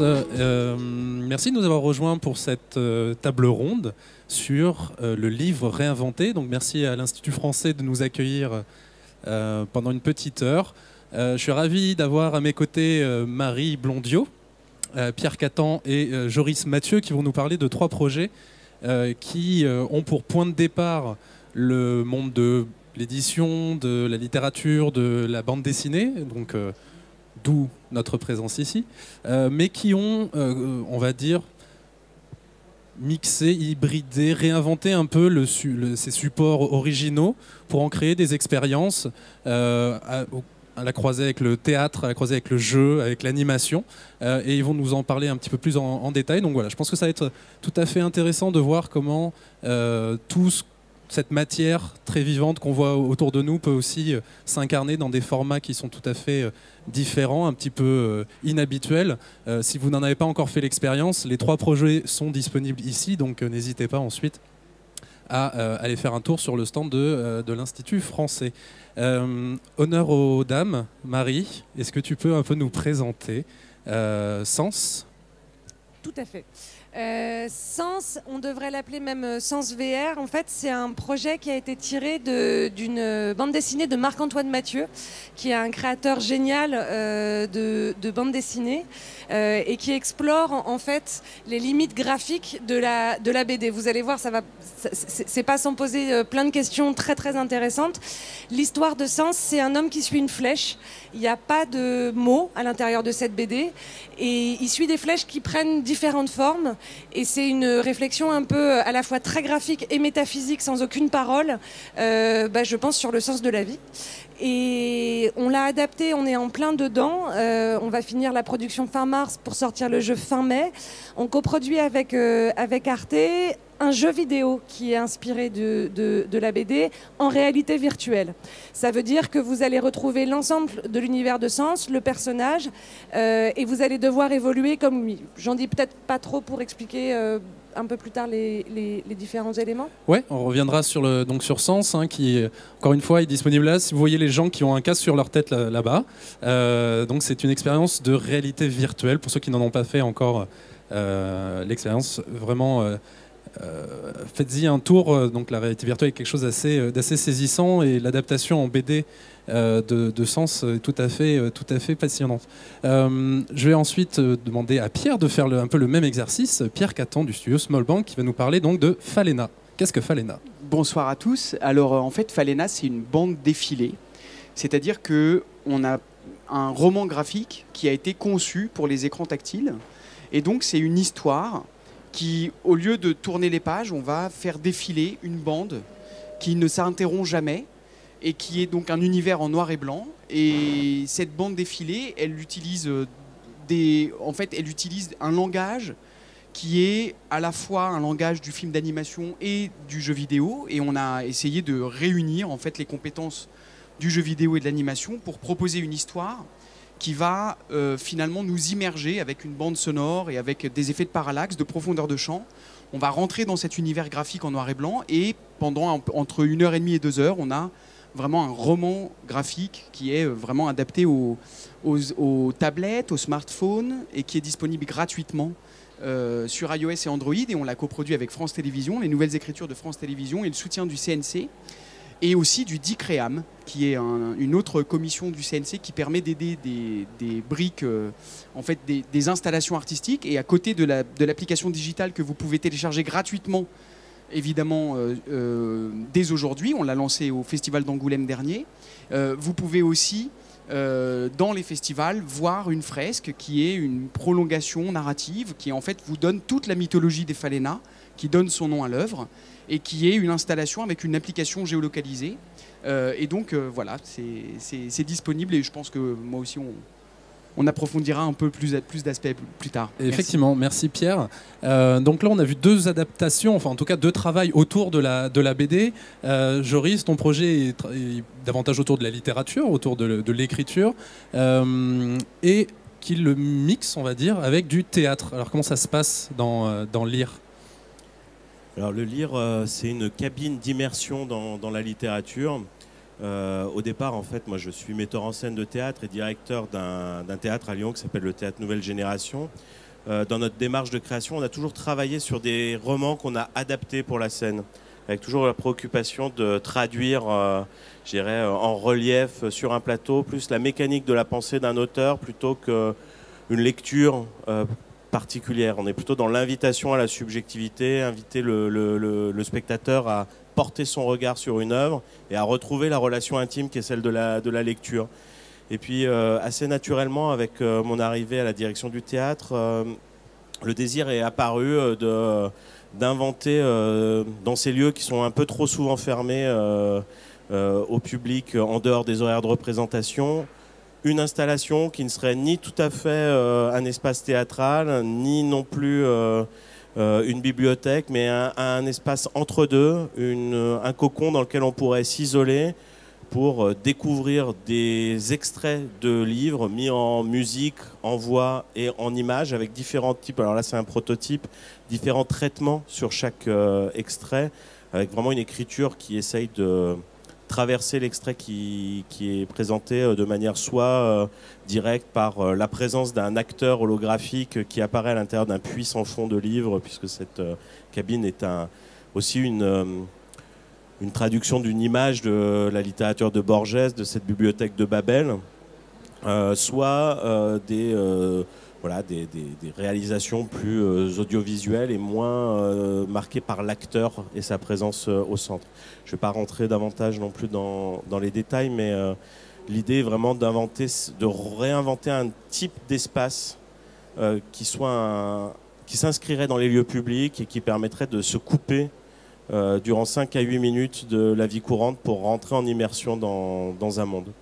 Euh, merci de nous avoir rejoints pour cette euh, table ronde sur euh, le livre réinventé. Donc merci à l'Institut français de nous accueillir pendant une petite heure. je suis ravi d'avoir à mes côtés Marie Blondiot, Pierre Catan et Joris Mathieu qui vont nous parler de trois projets qui ont pour point de départ le monde de l'édition, de la littérature, de la bande dessinée. Donc d'où notre présence ici, euh, mais qui ont, euh, on va dire, mixé, hybridé, réinventé un peu ces supports originaux pour en créer des expériences euh, à, la croisée avec le théâtre, à la croisée avec le jeu, avec l'animation. et ils vont nous en parler un petit peu plus en, en, détail. Donc voilà, je pense que ça va être tout à fait intéressant de voir comment tout ce cette matière très vivante qu'on voit autour de nous peut aussi euh, s'incarner dans des formats qui sont tout à fait euh, différents, un petit peu euh, inhabituels. si vous n'en avez pas encore fait l'expérience, les trois projets sont disponibles ici, donc n'hésitez pas ensuite à aller faire un tour sur le stand de, de l'Institut français. honneur aux dames. Marie, est-ce que tu peux un peu nous présenter Sens? Tout à fait. Euh, Sens, on devrait l'appeler même euh, Sens VR. En fait, c'est un projet qui a été tiré d'une bande dessinée de Marc-Antoine Mathieu, qui est un créateur génial euh, de, de, bande dessinée et qui explore en, fait les limites graphiques de la, de la BD. Vous allez voir, ça va, c'est pas sans poser plein de questions très très intéressantes. L'histoire de Sens, c'est un homme qui suit une flèche. Il n'y a pas de mots à l'intérieur de cette BD et il suit des flèches qui prennent différentes formes et c'est une réflexion un peu à la fois très graphique et métaphysique sans aucune parole, euh, bah, je pense, sur le sens de la vie. Et on l'a adapté, on est en plein dedans. Euh, on va finir la production fin mars pour sortir le jeu fin mai. On coproduit avec, euh, avec Arte un jeu vidéo qui est inspiré de, la BD en réalité virtuelle. Ça veut dire que vous allez retrouver l'ensemble de l'univers de Sens, le personnage, euh, et vous allez devoir évoluer comme lui. J'en dis peut-être pas trop pour expliquer un peu plus tard les, différents éléments Ouais, on reviendra sur, le, donc sur Sens, hein, qui, encore une fois, est disponible là. Si vous voyez les gens qui ont un casque sur leur tête là-bas, euh, donc c'est une expérience de réalité virtuelle pour ceux qui n'en ont pas fait encore euh, l'expérience. Vraiment, euh, faites-y un tour. Donc la réalité virtuelle est quelque chose d'assez saisissant et l'adaptation en BD euh, de, sens euh, tout à fait, euh, tout passionnante. je vais ensuite demander à Pierre de faire un peu le même exercice. Pierre Catan du studio Small Bank qui va nous parler donc de Falena. Qu'est-ce que Falena? Bonsoir à tous. Alors en fait, Falena, c'est une bande défilée. C'est-à-dire que on a un roman graphique qui a été conçu pour les écrans tactiles. Et donc c'est une histoire qui, au lieu de tourner les pages, on va faire défiler une bande qui ne s'interrompt jamais et qui est donc un univers en noir et blanc. Et cette bande défilée, elle utilise euh, des, en fait, elle utilise un langage qui est à la fois un langage du film d'animation et du jeu vidéo. Et on a essayé de réunir en fait les compétences du jeu vidéo et de l'animation pour proposer une histoire qui va euh, finalement nous immerger avec une bande sonore et avec des effets de parallaxe, de profondeur de champ. On va rentrer dans cet univers graphique en noir et blanc et pendant entre une heure et demie et deux heures, on a vraiment un roman graphique qui est euh, vraiment adapté aux, tablettes, aux smartphones et qui est disponible gratuitement euh, sur iOS et Android. Et on l'a coproduit avec France Télévisions, les nouvelles écritures de France Télévisions et le soutien du CNC. Et aussi du DICREAM, qui est une autre commission du CNC qui permet d'aider des, briques, euh, en fait des, installations artistiques. Et à côté de l'application digitale que vous pouvez télécharger gratuitement évidemment euh, euh, dès aujourd'hui. On l'a lancé au Festival d'Angoulême dernier. Vous pouvez aussi, dans les festivals, voir une fresque qui est une prolongation narrative qui en fait vous donne toute la mythologie des Falena, qui donne son nom à l'œuvre et qui est une installation avec une application géolocalisée. et donc voilà, c'est disponible et je pense que moi aussi on, on approfondira un peu plus, plus d'aspects plus tard. Effectivement, merci, Pierre. Euh, donc là, on a vu deux adaptations, enfin en tout cas deux travails autour de la, de la BD. Euh, Joris, ton projet est, davantage autour de la littérature, autour de, l'écriture, euh, et qui le mixe, on va dire, avec du théâtre. Alors comment ça se passe dans, dans Lire? Le lire, c'est une cabine d'immersion dans, la littérature au départ, en fait, moi, je suis metteur en scène de théâtre et directeur d'un théâtre à Lyon qui s'appelle le Théâtre Nouvelle Génération. dans notre démarche de création, on a toujours travaillé sur des romans qu'on a adaptés pour la scène avec toujours la préoccupation de traduire, euh, euh, en relief sur un plateau, plus la mécanique de la pensée d'un auteur plutôt qu'une lecture euh, particulière. On est plutôt dans l'invitation à la subjectivité, inviter le, spectateur à porter son regard sur une œuvre et à retrouver la relation intime qui est celle de la, lecture. Et puis, assez naturellement, avec mon arrivée à la direction du théâtre, le désir est apparu de d'inventer euh, dans ces lieux qui sont un peu trop souvent fermés euh, euh, au public en dehors des horaires de représentation, une installation qui ne serait ni tout à fait un espace théâtral, ni non plus une bibliothèque, mais un, espace entre deux, un cocon dans lequel on pourrait s'isoler pour découvrir des extraits de livres mis en musique, en voix et en images avec différents types. Alors là, c'est un prototype différents traitements sur chaque euh, extrait, avec vraiment une écriture qui essaye de traverser l'extrait qui, est présenté euh, de manière soit euh, directe par la présence d'un acteur holographique qui apparaît à l'intérieur d'un puissant fond de livre, puisque cette cabine est aussi une traduction d'une image de la littérature de Borges, de cette bibliothèque de Babel, soit des voilà, des, réalisations plus euh, audiovisuelles et moins euh, marquées par l'acteur et sa présence euh, au centre. Je ne vais pas rentrer davantage non plus dans, les détails, mais l'idée est vraiment d'inventer, de réinventer un type d'espace qui soit qui s'inscrirait dans les lieux publics et qui permettrait de se couper durant 5 à 8 minutes de la vie courante pour rentrer en immersion dans un monde.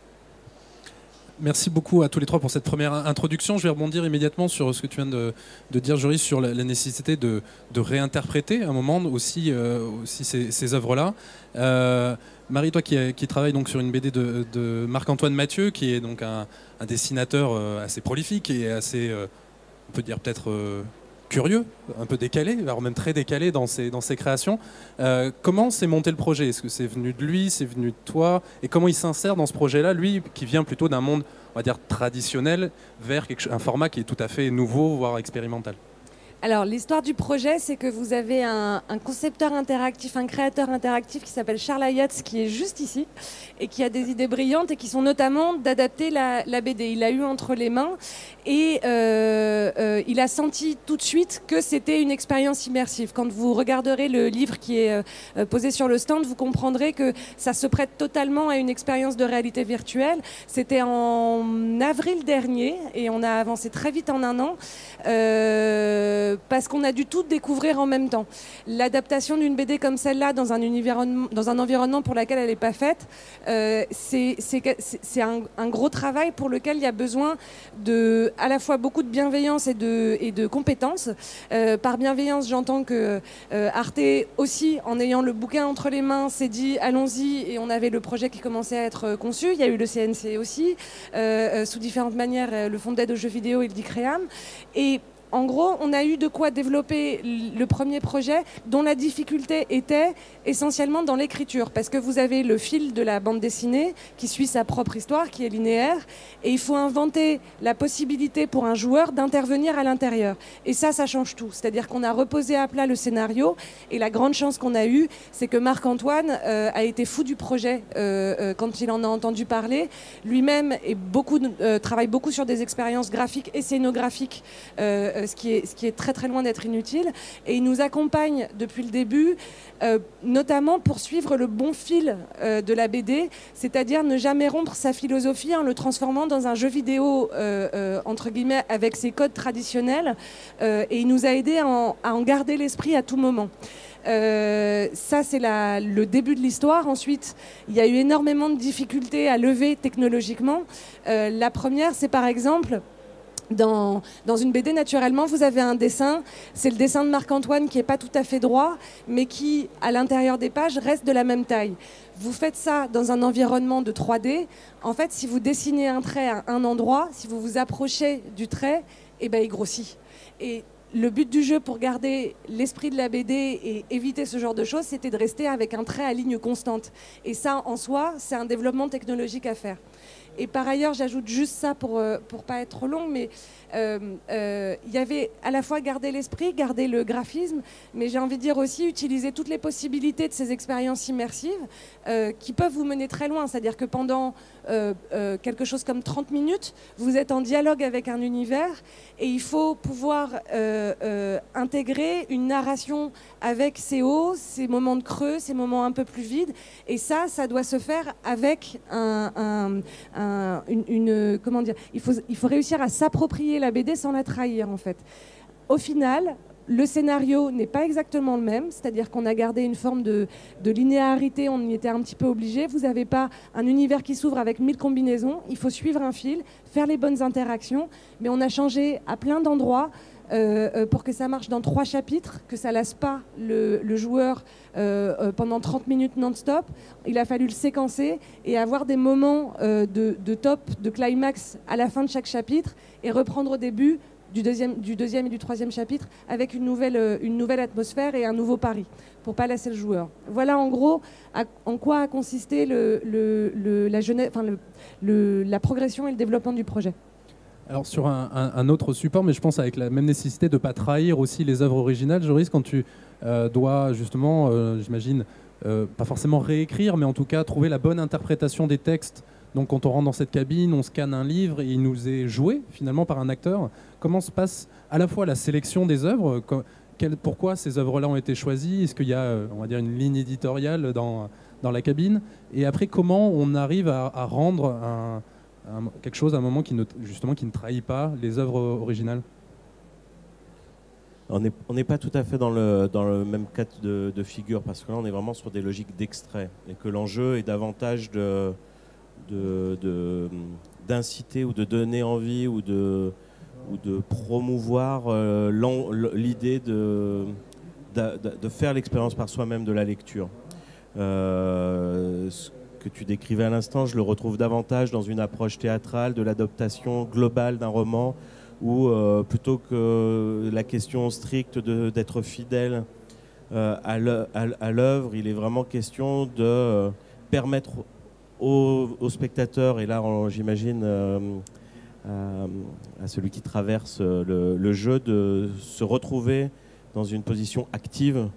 Merci beaucoup à tous les trois pour cette première introduction. Je vais rebondir immédiatement sur ce que tu viens de, dire, Joris, sur la, nécessité de, réinterpréter à un moment aussi, euh, ces, œuvres-là. Euh, Marie, toi qui, qui travaille donc sur une BD de, Marc-Antoine Mathieu, qui est donc un, dessinateur euh, assez prolifique et assez, on peut dire peut-être curieux, un peu décalé, voire même très décalé dans ses, dans créations. Euh, comment s'est monté le projet? Est-ce que c'est venu de lui, c'est venu de toi? Et comment il s'insère dans ce projet-là, lui qui vient plutôt d'un monde, on va dire, traditionnel, vers un format qui est tout à fait nouveau, voire expérimental? Alors, l'histoire du projet, c'est que vous avez un, concepteur interactif, un créateur interactif qui s'appelle Charles Ayatz, qui est juste ici, et qui a des idées brillantes, et qui sont notamment d'adapter la, BD. Il l'a eu entre les mains, et euh, euh, il a senti tout de suite que c'était une expérience immersive. Quand vous regarderez le livre qui est euh, posé sur le stand, vous comprendrez que ça se prête totalement à une expérience de réalité virtuelle. C'était en avril dernier, et on a avancé très vite en un an. Parce qu'on a dû tout découvrir en même temps. L'adaptation d'une BD comme celle-là dans un, environnement pour lequel elle n'est pas faite, euh, c'est un, gros travail pour lequel il y a besoin de à la fois beaucoup de bienveillance et de, et. Euh, par bienveillance, j'entends que Arte aussi, en ayant le bouquin entre les mains, s'est dit allons-y et on avait le projet qui commençait à être conçu. Il y a eu le CNC aussi, sous différentes manières, le fonds d'aide aux jeux vidéo et le DICREAM. Et en gros, on a eu de quoi développer le premier projet dont la difficulté était essentiellement dans l'écriture, parce que vous avez le fil de la bande dessinée qui suit sa propre histoire, qui est linéaire, et il faut inventer la possibilité pour un joueur d'intervenir à l'intérieur. Et ça, ça change tout. C'est-à-dire qu'on a reposé à plat le scénario, et la grande chance qu'on a eue, c'est que Marc-Antoine euh, a été fou du projet euh, euh, quand il en a entendu parler. Lui-même travaille beaucoup sur des expériences graphiques et scénographiques ce, qui est, très très loin d'être inutile. Et il nous accompagne depuis le début, euh, notamment pour suivre le bon fil euh, de la BD, c'est-à-dire ne jamais rompre sa philosophie en le transformant dans un jeu vidéo, euh, entre guillemets, avec ses codes traditionnels. et il nous a aidé à en, garder l'esprit à tout moment. ça, c'est le début de l'histoire. Ensuite, il y a eu énormément de difficultés à lever technologiquement. la première, c'est par exemple dans, une BD, naturellement, vous avez un dessin. C'est le dessin de Marc-Antoine qui n'est pas tout à fait droit, mais qui, à l'intérieur des pages, reste de la même taille. Vous faites ça dans un environnement de 3D. En fait, si vous dessinez un trait à un endroit, si vous vous approchez du trait, eh ben, il grossit. Et le but du jeu pour garder l'esprit de la BD et éviter ce genre de choses, c'était de rester avec un trait à ligne constante. Et ça, en soi, c'est un développement technologique à faire. Et par ailleurs, j'ajoute juste ça pour ne pas être trop long, mais il y avait à la fois garder l'esprit, garder le graphisme, mais j'ai envie de dire aussi utiliser toutes les possibilités de ces expériences immersives qui peuvent vous mener très loin. C'est-à-dire que pendant quelque chose comme 30 minutes, vous êtes en dialogue avec un univers et il faut pouvoir intégrer une narration avec ses hauts, ses moments de creux, ses moments un peu plus vides. Et ça, ça doit se faire avec un, une, comment dire, il faut, il faut réussir à s'approprier la BD sans la trahir en fait. Au final, le scénario n'est pas exactement le même, c'est-à-dire qu'on a gardé une forme de, linéarité, on y était un petit peu obligé. Vous n'avez pas un univers qui s'ouvre avec mille combinaisons, il faut suivre un fil, faire les bonnes interactions, mais on a changé à plein d'endroits. Euh, euh, pour que ça marche dans trois chapitres, que ça lasse pas le, joueur euh, pendant 30 minutes non-stop. Il a fallu le séquencer et avoir des moments de, top, de climax à la fin de chaque chapitre et reprendre au début du deuxième, du deuxième et du troisième chapitre avec une nouvelle, une nouvelle atmosphère et un nouveau pari pour pas lasser le joueur. Voilà en gros en quoi a consisté la progression et le développement du projet. Alors sur un, autre support, mais je pense avec la même nécessité de ne pas trahir aussi les œuvres originales, Joris, quand tu euh, dois justement, euh, j'imagine, euh, pas forcément réécrire, mais en tout cas trouver la bonne interprétation des textes. Donc quand on rentre dans cette cabine, on scanne un livre et il nous est joué finalement par un acteur. Comment se passe à la fois la sélection des œuvres Pourquoi ces œuvres-là ont été choisies? Est-ce qu'il y a, on va dire, une ligne éditoriale dans, dans la cabine? Et après, comment on arrive à rendre un quelque chose à un moment qui ne, justement qui ne trahit pas les œuvres originales? On n'est pas tout à fait dans le, même cas de, figure parce que là on est vraiment sur des logiques d'extrait et que l'enjeu est davantage de, d'inciter ou de donner envie ou de, ou de promouvoir euh, l'idée de, de, faire l'expérience par soi-même de la lecture. Euh, que tu décrivais à l'instant, je le retrouve davantage dans une approche théâtrale de l'adaptation globale d'un roman, où euh, plutôt que la question stricte d'être fidèle euh, à l'œuvre, il est vraiment question de euh, permettre aux, spectateurs, et là j'imagine à, celui qui traverse le, jeu, de se retrouver dans une position active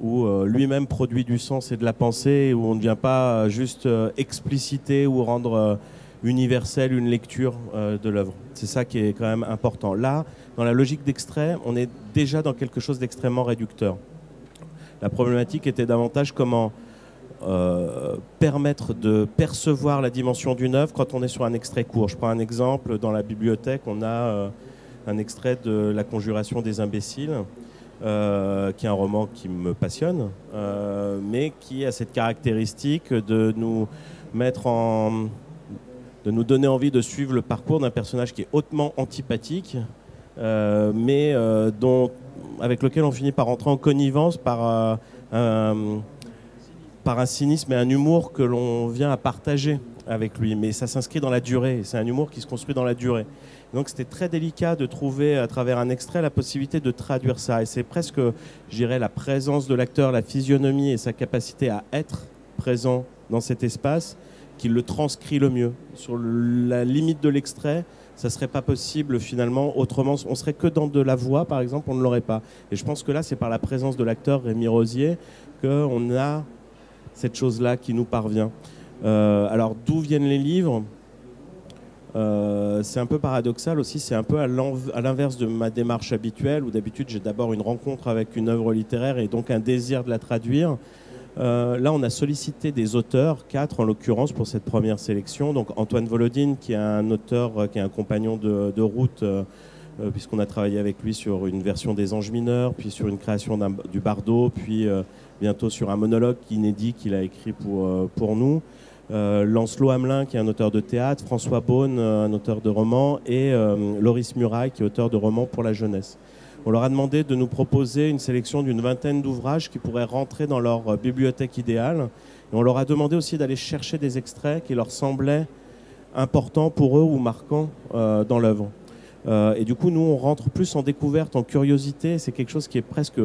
où euh, lui-même produit du sens et de la pensée, où on ne vient pas euh, juste euh, expliciter ou rendre universelle une lecture de l'œuvre. C'est ça qui est quand même important. Là, dans la logique d'extrait, on est déjà dans quelque chose d'extrêmement réducteur. La problématique était davantage comment permettre de percevoir la dimension d'une œuvre quand on est sur un extrait court. Je prends un exemple, dans la bibliothèque, on a un extrait de La Conjuration des imbéciles. Euh, qui est un roman qui me passionne, euh, mais qui a cette caractéristique de nous mettre en, de nous donner envie de suivre le parcours d'un personnage qui est hautement antipathique, euh, mais dont, avec lequel on finit par entrer en connivence par par un cynisme et un humour que l'on vient à partager avec lui. Mais ça s'inscrit dans la durée. C'est un humour qui se construit dans la durée. Donc c'était très délicat de trouver à travers un extrait la possibilité de traduire ça. Et c'est presque, je dirais, la présence de l'acteur, la physionomie et sa capacité à être présent dans cet espace qui le transcrit le mieux. Sur la limite de l'extrait, ça serait pas possible finalement. Autrement, on serait que dans de la voix, par exemple, on ne l'aurait pas. Et je pense que là, c'est par la présence de l'acteur Rémi Rosier qu'on a cette chose-là qui nous parvient. Euh, alors, d'où viennent les livres? Euh, c'est un peu paradoxal aussi, c'est un peu à l'inverse de ma démarche habituelle, où d'habitude j'ai d'abord une rencontre avec une œuvre littéraire et donc un désir de la traduire. Euh, là, on a sollicité des auteurs, quatre en l'occurrence, pour cette première sélection. Donc Antoine Volodine, qui est un auteur, euh, qui est un compagnon de, route, puisqu'on a travaillé avec lui sur une version des Anges mineurs, puis sur une création du Bardo, puis bientôt sur un monologue inédit qu'il a écrit pour, pour nous. Euh, Lancelot Hamelin, qui est un auteur de théâtre, François Beaune, euh, un auteur de romans, et euh, Loris Muraille, qui est auteur de romans pour la jeunesse. On leur a demandé de nous proposer une sélection d'une vingtaine d'ouvrages qui pourraient rentrer dans leur bibliothèque idéale. Et on leur a demandé aussi d'aller chercher des extraits qui leur semblaient importants pour eux ou marquants dans l'œuvre. Et du coup, nous, on rentre plus en découverte, en curiosité. C'est quelque chose qui est presque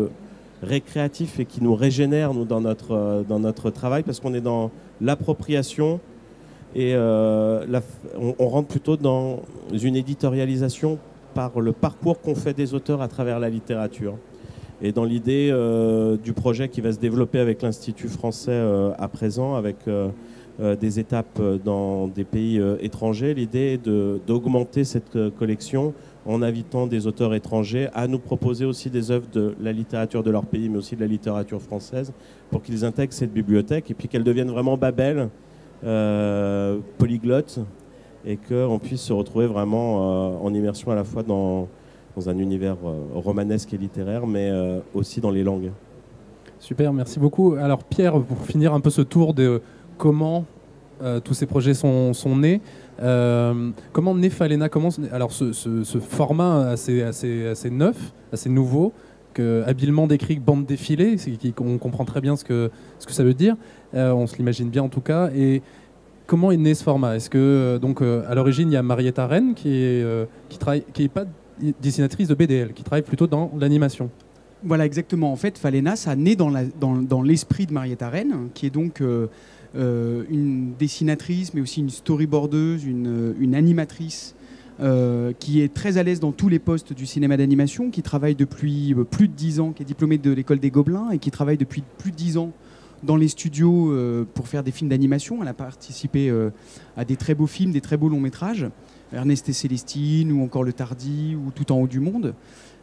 récréatif et qui nous régénère nous, dans, notre, euh, dans notre travail parce qu'on est dans l'appropriation et euh, on, rentre plutôt dans une éditorialisation par le parcours qu'ont fait des auteurs à travers la littérature. Et dans l'idée euh, du projet qui va se développer avec l'Institut français à présent, avec des étapes dans des pays étrangers, l'idée est d'augmenter cette collection en invitant des auteurs étrangers à nous proposer aussi des œuvres de la littérature de leur pays, mais aussi de la littérature française, pour qu'ils intègrent cette bibliothèque et puis qu'elle devienne vraiment Babel, euh, polyglotte, et qu'on puisse se retrouver vraiment euh, en immersion à la fois dans, un univers euh, romanesque et littéraire, mais aussi dans les langues. Super, merci beaucoup. Alors Pierre, pour finir un peu ce tour de comment tous ces projets sont nés, euh, comment naît Falena? Comment, Alors ce, format assez, assez, assez neuf, assez nouveau, que, habilement décrit bande défilée, on comprend très bien ce que, ce que ça veut dire, euh, on se l'imagine bien en tout cas, et comment est né ce format? Est-ce que euh, donc à l'origine il y a Marietta Rennes qui est, qui travaille, qui est pas dessinatrice de BDL, qui travaille plutôt dans l'animation. Voilà, exactement. En fait, Falena, ça naît dans l'esprit dans, de Marietta Rennes, qui est donc une dessinatrice, mais aussi une storyboardeuse, une, une animatrice, euh, qui est très à l'aise dans tous les postes du cinéma d'animation, qui travaille depuis euh, plus de 10 ans, qui est diplômée de l'école des Gobelins et qui travaille depuis plus de 10 ans dans les studios euh, pour faire des films d'animation. Elle a participé euh, à des très beaux films, des très beaux longs métrages, Ernest et Célestine ou encore Le Tardy ou Tout en haut du monde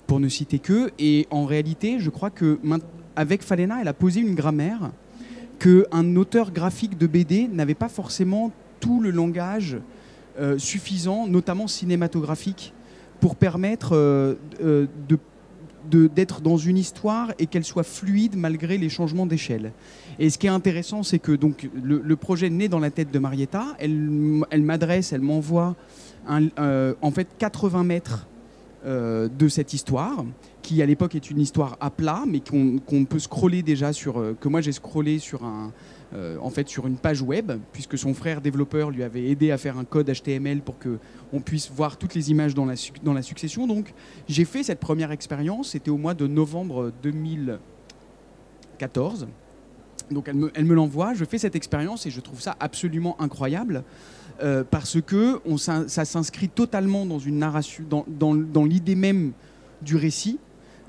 pour ne citer que. Et en réalité, je crois que avec Falena, elle a posé une grammaire qu'un auteur graphique de BD n'avait pas forcément tout le langage euh, suffisant, notamment cinématographique, pour permettre euh, euh, d'être dans une histoire et qu'elle soit fluide malgré les changements d'échelle. Et ce qui est intéressant, c'est que le, projet naît dans la tête de Marietta. Elle, m'adresse, elle m'envoie en fait 80 mètres euh, de cette histoire, qui à l'époque est une histoire à plat, mais qu'on qu peut scroller déjà sur, euh, que moi j'ai scrollé sur un, euh, en fait sur une page web, puisque son frère développeur lui avait aidé à faire un code HTML pour que on puisse voir toutes les images dans la, dans la succession. Donc j'ai fait cette première expérience, c'était au mois de novembre 2014. Donc elle me l'envoie, je fais cette expérience et je trouve ça absolument incroyable. Euh, parce que ça, s'inscrit totalement dans dans, l'idée même du récit,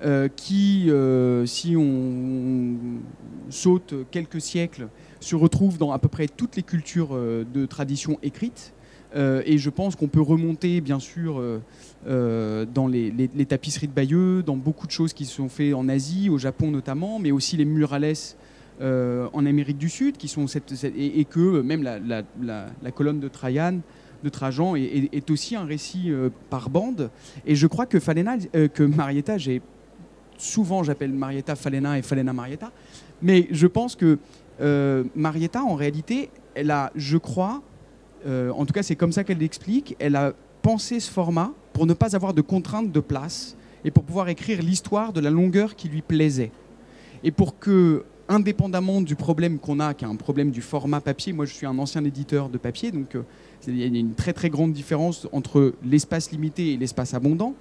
euh, qui, euh, si on, saute quelques siècles, se retrouve dans à peu près toutes les cultures de tradition écrite. et je pense qu'on peut remonter, bien sûr, dans les, les, tapisseries de Bayeux, dans beaucoup de choses qui se sont faites en Asie, au Japon notamment, mais aussi les murales en Amérique du Sud, qui sont et, que même la, colonne de Trajan, de Trajan est, aussi un récit euh, par bande. Et je crois que Falena, euh, que Marietta, j'ai souvent j'appelle Marietta Falena et Falena Marietta, mais je pense que euh, Marietta, en réalité, elle a, je crois, euh, en tout cas c'est comme ça qu'elle l'explique, elle a pensé ce format pour ne pas avoir de contraintes de place et pour pouvoir écrire l'histoire de la longueur qui lui plaisait. Et pour que indépendamment du problème qu'on a, qui est un problème du format papier, moi je suis un ancien éditeur de papier, donc euh, il y a une très très grande différence entre l'espace limité et l'espace abondant,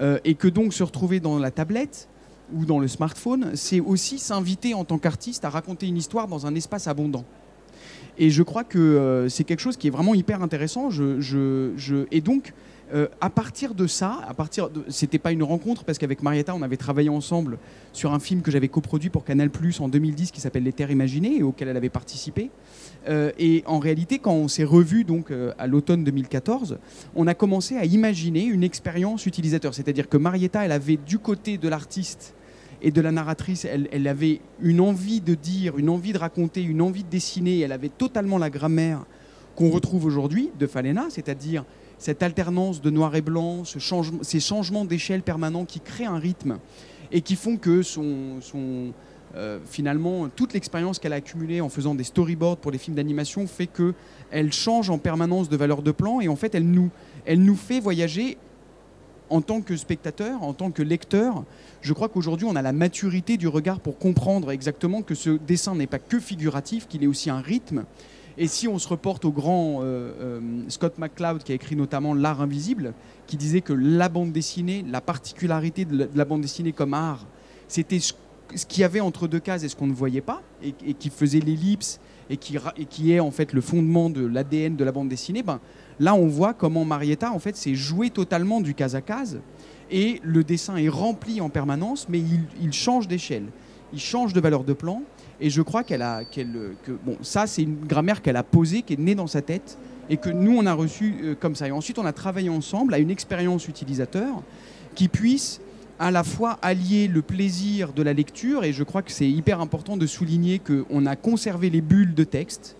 euh, et que donc se retrouver dans la tablette ou dans le smartphone, c'est aussi s'inviter en tant qu'artiste à raconter une histoire dans un espace abondant. Et je crois que euh, c'est quelque chose qui est vraiment hyper intéressant. Et donc, euh, à partir de ça, à partir c'était pas une rencontre parce qu'avec Marietta, on avait travaillé ensemble sur un film que j'avais coproduit pour Canal+ en 2010 qui s'appelle Les Terres imaginées et auquel elle avait participé. Euh, et en réalité, quand on s'est revu donc euh, à l'automne 2014, on a commencé à imaginer une expérience utilisateur, c'est-à-dire que Marietta, elle avait du côté de l'artiste et de la narratrice, elle, elle, avait une envie de dire, une envie de raconter, une envie de dessiner. Elle avait totalement la grammaire qu'on retrouve aujourd'hui de Falena, c'est-à-dire cette alternance de noir et blanc, ces changements d'échelle permanents qui créent un rythme et qui font que son euh, finalement toute l'expérience qu'elle a accumulée en faisant des storyboards pour les films d'animation fait que elle change en permanence de valeur de plan et en fait elle nous, elle nous fait voyager en tant que spectateur, en tant que lecteur, je crois qu'aujourd'hui on a la maturité du regard pour comprendre exactement que ce dessin n'est pas que figuratif, qu'il est aussi un rythme Et si on se reporte au grand euh, euh, Scott McCloud, qui a écrit notamment L'art invisible, qui disait que la bande dessinée, la particularité de la, bande dessinée comme art, c'était ce, qu'il y avait entre deux cases et ce qu'on ne voyait pas, et, qui faisait l'ellipse, et qui, est en fait le fondement de l'ADN de la bande dessinée, ben, là on voit comment Marietta en fait s'est joué totalement du case à case, et le dessin est rempli en permanence, mais il change d'échelle, il change de valeur de plan, et je crois qu'elle a, qu'elle, que bon, ça c'est une grammaire qu'elle a posée, qui est née dans sa tête et que nous on a reçu euh, comme ça. Et ensuite on a travaillé ensemble à une expérience utilisateur qui puisse à la fois allier le plaisir de la lecture et je crois que c'est hyper important de souligner qu'on a conservé les bulles de texte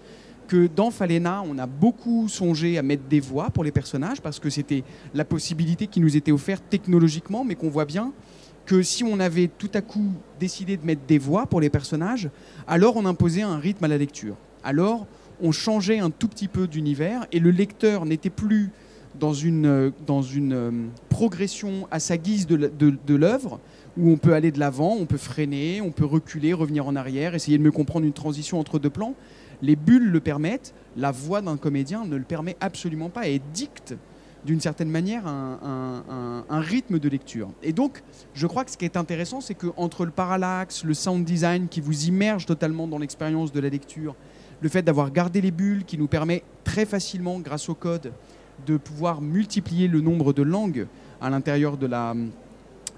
que dans Falena, on a beaucoup songé à mettre des voix pour les personnages parce que c'était la possibilité qui nous était offerte technologiquement, mais qu'on voit bien que si on avait tout à coup décidé de mettre des voix pour les personnages, alors on imposait un rythme à la lecture. Alors on changeait un tout petit peu d'univers et le lecteur n'était plus dans une, dans une euh, progression à sa guise de l'œuvre, où on peut aller de l'avant, on peut freiner, on peut reculer, revenir en arrière, essayer de me comprendre une transition entre deux plans. Les bulles le permettent, la voix d'un comédien ne le permet absolument pas et dicte d'une certaine manière un, rythme de lecture. Et donc, je crois que ce qui est intéressant, c'est qu'entre le parallaxe, le sound design qui vous immerge totalement dans l'expérience de la lecture, le fait d'avoir gardé les bulles qui nous permet très facilement, grâce au code, de pouvoir multiplier le nombre de langues à l'intérieur de la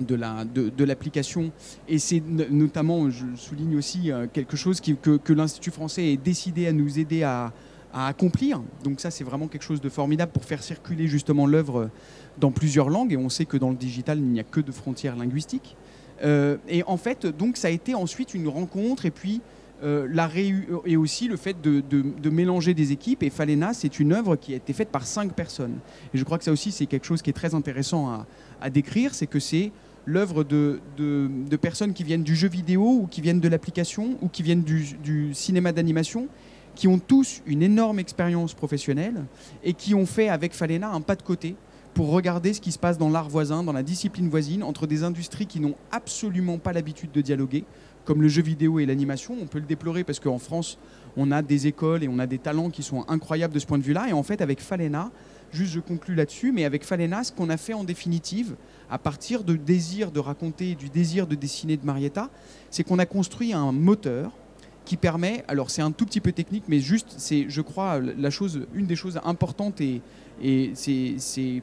de l'application. Et c'est notamment, je souligne aussi, euh, quelque chose que, que l'Institut français est décidé à nous aider à, à accomplir. Donc ça, c'est vraiment quelque chose de formidable pour faire circuler justement l'œuvre dans plusieurs langues. Et on sait que dans le digital, il n'y a que de frontières linguistiques. Euh, et en fait, donc ça a été ensuite une rencontre et puis euh, la et aussi le fait de, mélanger des équipes. Et Falena, c'est une œuvre qui a été faite par cinq personnes. Et je crois que ça aussi, c'est quelque chose qui est très intéressant à, décrire, c'est que c'est l'œuvre de, personnes qui viennent du jeu vidéo ou qui viennent de l'application ou qui viennent du cinéma d'animation qui ont tous une énorme expérience professionnelle et qui ont fait avec Falena un pas de côté pour regarder ce qui se passe dans l'art voisin, dans la discipline voisine, entre des industries qui n'ont absolument pas l'habitude de dialoguer, comme le jeu vidéo et l'animation. On peut le déplorer parce qu'en France, on a des écoles et on a des talents qui sont incroyables de ce point de vue-là. Et en fait, avec Falena, juste je conclus là-dessus, mais avec Falena, ce qu'on a fait en définitive, à partir du désir de raconter, du désir de dessiner de Marietta, c'est qu'on a construit un moteur qui permet, alors c'est un tout petit peu technique, mais juste, c'est, je crois, la chose, une des choses importantes et, c'est,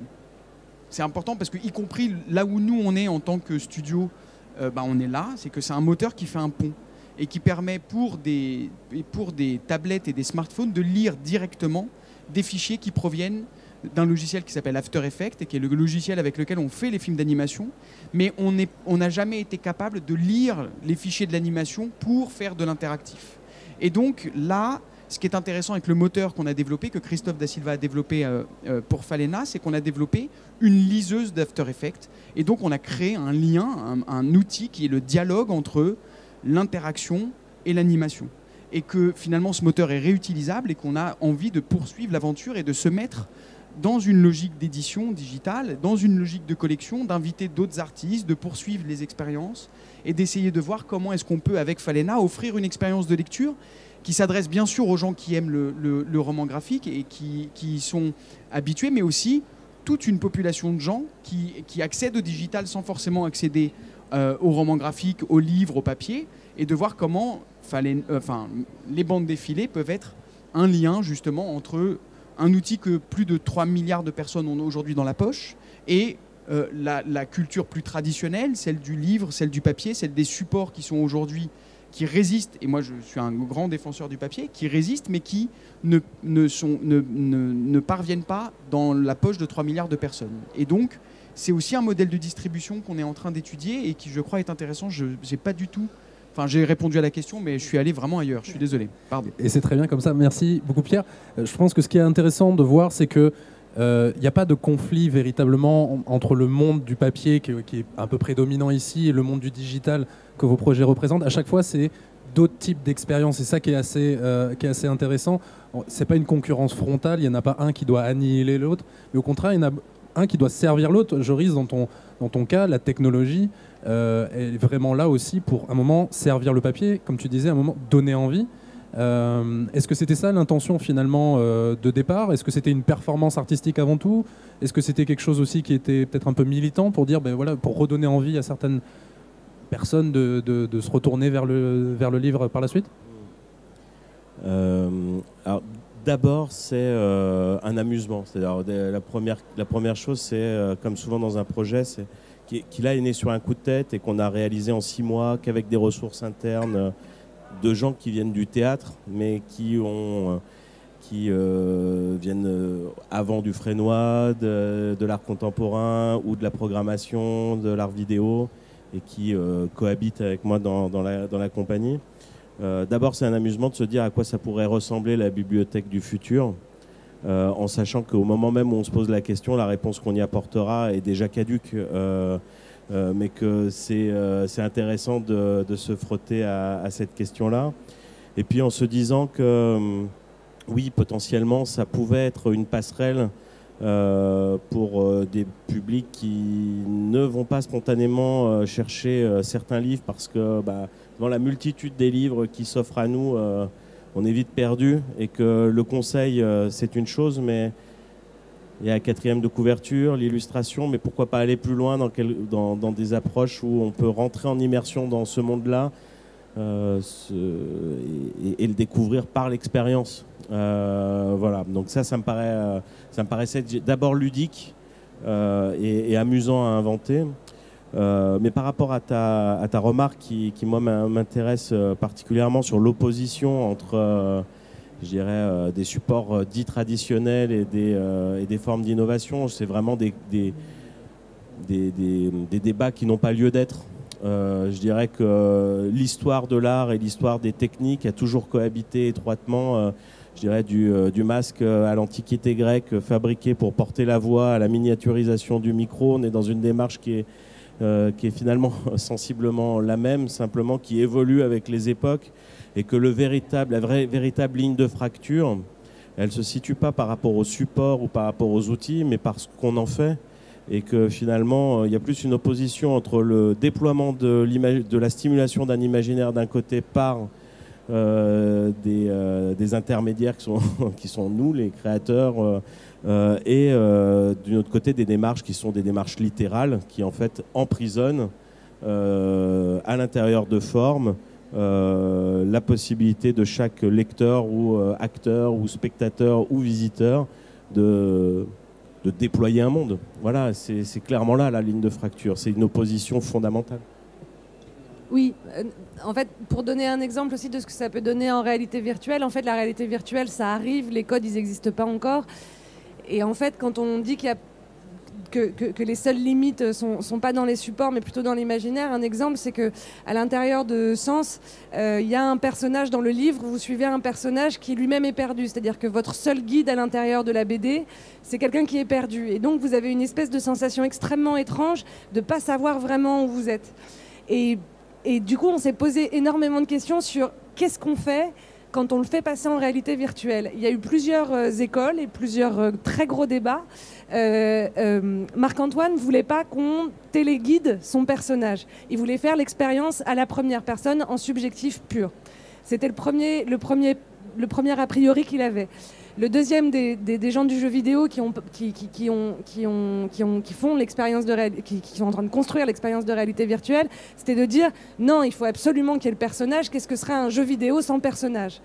important parce que, y compris là où nous on est en tant que studio, euh, bah, on est là, c'est que c'est un moteur qui fait un pont et qui permet pour des, pour des tablettes et des smartphones de lire directement des fichiers qui proviennent d'un logiciel qui s'appelle After Effects et qui est le logiciel avec lequel on fait les films d'animation. Mais on n'a on jamais été capable de lire les fichiers de l'animation pour faire de l'interactif. Et donc là, ce qui est intéressant avec le moteur qu'on a développé, que Christophe Da Silva a développé euh, euh, pour Falena, c'est qu'on a développé une liseuse d'After Effects. Et donc on a créé un lien, un, un outil qui est le dialogue entre l'interaction et l'animation. Et que finalement ce moteur est réutilisable et qu'on a envie de poursuivre l'aventure et de se mettre dans une logique d'édition digitale, dans une logique de collection, d'inviter d'autres artistes, de poursuivre les expériences et d'essayer de voir comment est-ce qu'on peut, avec Falena, offrir une expérience de lecture qui s'adresse bien sûr aux gens qui aiment le, roman graphique et qui, qui, sont habitués, mais aussi toute une population de gens qui, accèdent au digital sans forcément accéder euh, au roman graphique, au livre, au papier, et de voir comment euh, les bandes défilées peuvent être un lien justement entre un outil que plus de 3 milliards de personnes ont aujourd'hui dans la poche, et euh, la, culture plus traditionnelle, celle du livre, celle du papier, celle des supports qui sont aujourd'hui, qui résistent, et moi je suis un grand défenseur du papier, qui résistent mais qui ne, ne, ne parviennent pas dans la poche de 3 milliards de personnes. Et donc, c'est aussi un modèle de distribution qu'on est en train d'étudier et qui, je crois, est intéressant. Je n'ai pas du tout Enfin, j'ai répondu à la question, mais je suis allé vraiment ailleurs. Je suis désolé. Pardon. Et c'est très bien comme ça. Merci beaucoup, Pierre. Euh, je pense que ce qui est intéressant de voir, c'est que il euh, n'y a pas de conflit véritablement entre le monde du papier qui, est un peu prédominant ici et le monde du digital que vos projets représentent. À chaque fois, c'est d'autres types d'expériences. C'est ça qui est assez, euh, qui est assez intéressant. C'est pas une concurrence frontale. Il n'y en a pas un qui doit annihiler l'autre, mais au contraire, il y en a un qui doit servir l'autre. Joris, dans ton, dans ton cas, la technologie, euh, est vraiment là aussi pour un moment servir le papier, comme tu disais, un moment donner envie. Euh, Est-ce que c'était ça l'intention finalement euh, de départ? Est-ce que c'était une performance artistique avant tout? Est-ce que c'était quelque chose aussi qui était peut-être un peu militant pour dire, ben voilà, pour redonner envie à certaines personnes de, de- se retourner vers le, vers le livre par la suite? Alors, D'abord, c'est un amusement. La première, la première chose, c'est, comme souvent dans un projet, c'est qui, qui là est né sur un coup de tête et qu'on a réalisé en six mois qu'avec des ressources internes euh, de gens qui viennent du théâtre, mais qui ont. euh, qui euh, viennent avant du frénois, de, l'art contemporain ou de la programmation, de l'art vidéo, et qui cohabitent avec moi dans, la, compagnie. D'abord, c'est un amusement de se dire à quoi ça pourrait ressembler la bibliothèque du futur, euh, en sachant qu'au moment même où on se pose la question, la réponse qu'on y apportera est déjà caduque, euh, euh, mais que c'est intéressant de, de se frotter à, cette question-là. Et puis en se disant que oui, potentiellement, ça pouvait être une passerelle pour des publics qui ne vont pas spontanément chercher certains livres parce que bah, devant la multitude des livres qui s'offrent à nous, on est vite perdu et que le conseil, euh, c'est une chose, mais il y a la quatrième de couverture, l'illustration, mais pourquoi pas aller plus loin dans, des approches où on peut rentrer en immersion dans ce monde-là euh, et, le découvrir par l'expérience. Euh, voilà, donc ça, ça me, paraît, ça me paraissait d'abord ludique et amusant à inventer. Euh, mais par rapport à ta, remarque qui, moi, m'in- m'intéresse euh, particulièrement sur l'opposition entre, euh, je dirais, des supports dits traditionnels et des, formes d'innovation, c'est vraiment des, débats qui n'ont pas lieu d'être. Je dirais que l'histoire de l'art et l'histoire des techniques a toujours cohabité étroitement. je dirais du, masque à l'antiquité grecque fabriqué pour porter la voix à la miniaturisation du micro. On est dans une démarche qui est, euh, qui est finalement sensiblement la même, simplement qui évolue avec les époques et que le véritable, la vraie, véritable ligne de fracture, elle se situe pas par rapport au support ou par rapport aux outils, mais par ce qu'on en fait. Et que finalement euh, il y a plus une opposition entre le déploiement de, de la stimulation d'un imaginaire d'un côté par euh, des, des intermédiaires qui sont, qui sont nous, les créateurs, euh, et euh, d'un autre côté des démarches qui sont des démarches littérales qui en fait emprisonnent euh, à l'intérieur de formes euh, la possibilité de chaque lecteur ou acteur ou spectateur ou visiteur de, de déployer un monde. Voilà, c'est clairement là la ligne de fracture. C'est une opposition fondamentale. Oui, en fait, pour donner un exemple aussi de ce que ça peut donner en réalité virtuelle, en fait, la réalité virtuelle, ça arrive, les codes, ils n'existent pas encore. Et en fait, quand on dit que, les seules limites sont, sont pas dans les supports, mais plutôt dans l'imaginaire. Un exemple, c'est que à l'intérieur de Sens, euh, il y a un personnage dans le livre. Vous suivez un personnage qui lui-même est perdu, c'est-à-dire que votre seul guide à l'intérieur de la BD, c'est quelqu'un qui est perdu. Et donc, vous avez une espèce de sensation extrêmement étrange de pas savoir vraiment où vous êtes. Et du coup, on s'est posé énormément de questions sur qu'est-ce qu'on fait quand on le fait passer en réalité virtuelle. Il y a eu plusieurs euh, écoles et plusieurs euh, très gros débats. Euh, Marc-Antoine voulait pas qu'on téléguide son personnage. Il voulait faire l'expérience à la première personne en subjectif pur. C'était le premier, le premier, le premier a priori qu'il avait. Le deuxième des, gens du jeu vidéo qui, ont, qui, qui- qui ont, qui, ont, qui, ont, qui font l'expérience de qui, sont en train de construire l'expérience de réalité virtuelle, c'était de dire non, il faut absolument qu'il y ait le personnage. Qu'est-ce que serait un jeu vidéo sans personnage?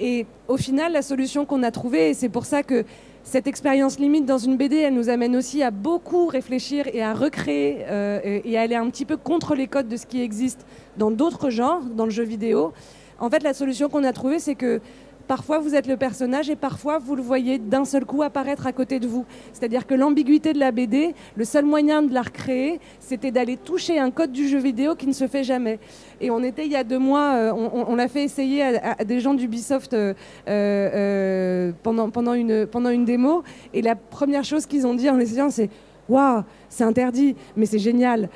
Et au final, la solution qu'on a trouvée, et c'est pour ça que cette expérience limite dans une BD, elle nous amène aussi à beaucoup réfléchir et à recréer euh, et à aller un petit peu contre les codes de ce qui existe dans d'autres genres, dans le jeu vidéo. En fait, la solution qu'on a trouvée, c'est que parfois vous êtes le personnage et parfois vous le voyez d'un seul coup apparaître à côté de vous. C'est-à-dire que l'ambiguïté de la BD, le seul moyen de la recréer, c'était d'aller toucher un code du jeu vidéo qui ne se fait jamais. Et on était il y a deux mois, euh, on, l'a fait essayer à, des gens d'Ubisoft euh, euh, pendant, une, démo. Et la première chose qu'ils ont dit en essayant, c'est Waouh, c'est interdit, mais c'est génial.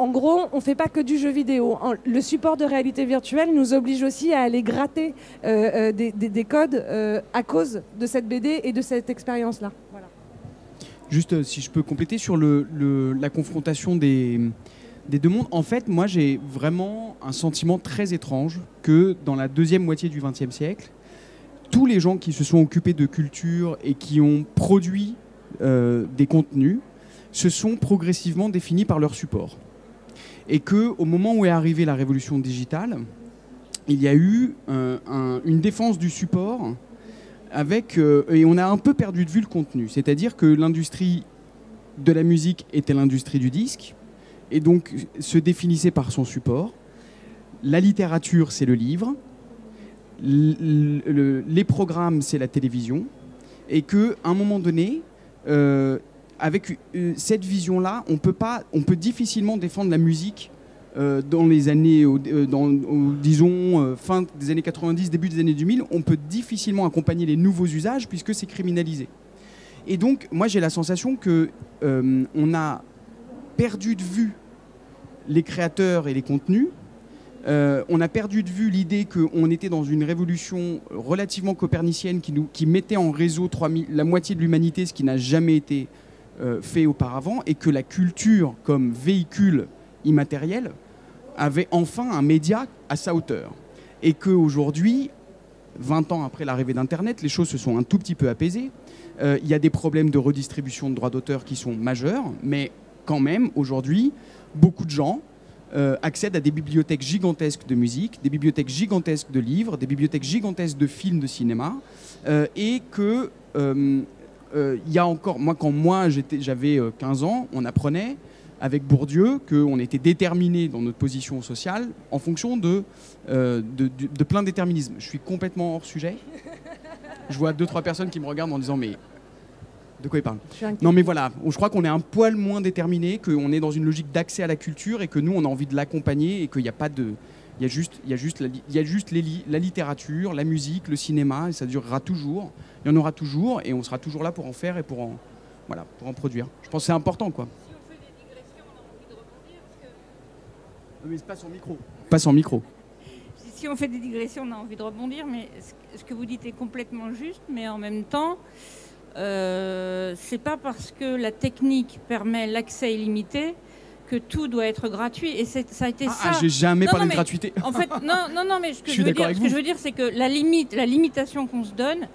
En gros, on ne fait pas que du jeu vidéo. Le support de réalité virtuelle nous oblige aussi à aller gratter euh, euh, des, des- des codes euh, à cause de cette BD et de cette expérience-là. Juste si je peux compléter sur la confrontation des, deux mondes. En fait, moi, j'ai vraiment un sentiment très étrange que dans la deuxième moitié du XXe siècle, tous les gens qui se sont occupés de culture et qui ont produit des contenus se sont progressivement définis par leur support. Et que au moment où est arrivée la révolution digitale, il y a eu euh, un- une défense du support avec euh, et on a un peu perdu de vue le contenu. C'est-à-dire que l'industrie de la musique était l'industrie du disque et donc se définissait par son support. La littérature, c'est le livre. Les programmes, c'est la télévision. Et qu'à un moment donné, euh, avec euh, cette vision-là, on peut pas, on peut difficilement défendre la musique euh, dans les années, euh, disons fin des années 90, début des années 2000. On peut difficilement accompagner les nouveaux usages puisque c'est criminalisé. Et donc, moi, j'ai la sensation que on a perdu de vue les créateurs et les contenus. On a perdu de vue l'idée qu'on était dans une révolution relativement copernicienne qui, mettait en réseau 3000 la moitié de l'humanité, ce qui n'a jamais été fait auparavant, et que la culture, comme véhicule immatériel, avait enfin un média à sa hauteur. Et qu'aujourd'hui, 20 ans après l'arrivée d'Internet, les choses se sont un tout petit peu apaisées. Euh, Il y a des problèmes de redistribution de droits d'auteur qui sont majeurs, mais quand même, aujourd'hui, beaucoup de gens euh, accèdent à des bibliothèques gigantesques de musique, des bibliothèques gigantesques de livres, des bibliothèques gigantesques de films de cinéma, euh, et que euh, euh, il y a encore, moi quand moi j'avais euh, 15 ans, on apprenait avec Bourdieu qu'on était déterminé dans notre position sociale en fonction de, euh, de, de- de plein déterminisme. Je suis complètement hors sujet. Je vois deux trois personnes qui me regardent en disant mais de quoi il parle? Je suis inquiète. non mais voilà, je crois qu'on est un poil moins déterminé, qu'on est dans une logique d'accès à la culture et que nous on a envie de l'accompagner et qu'il n'y a pas de... Il y a juste, il y a juste, la, il y a juste les li- la littérature, la musique, le cinéma, et ça durera toujours. Il y en aura toujours, et on sera toujours là pour en faire et pour en, voilà, pour en produire. Je pense que c'est important, quoi. Mais pas sans micro. Pas sans micro. Si on fait des digressions, on a envie de rebondir, mais ce- ce que vous dites est complètement juste, mais en même temps, euh, c'est pas parce que la technique permet l'accès illimité que tout doit être gratuit. Et ça a été Ah, ça. ah, j'ai jamais Non, parlé non, de gratuité. En fait, non, non, non, mais ce que Je je, veux dire, ce que je veux dire, c'est que la limite, la limitation qu'on se donne,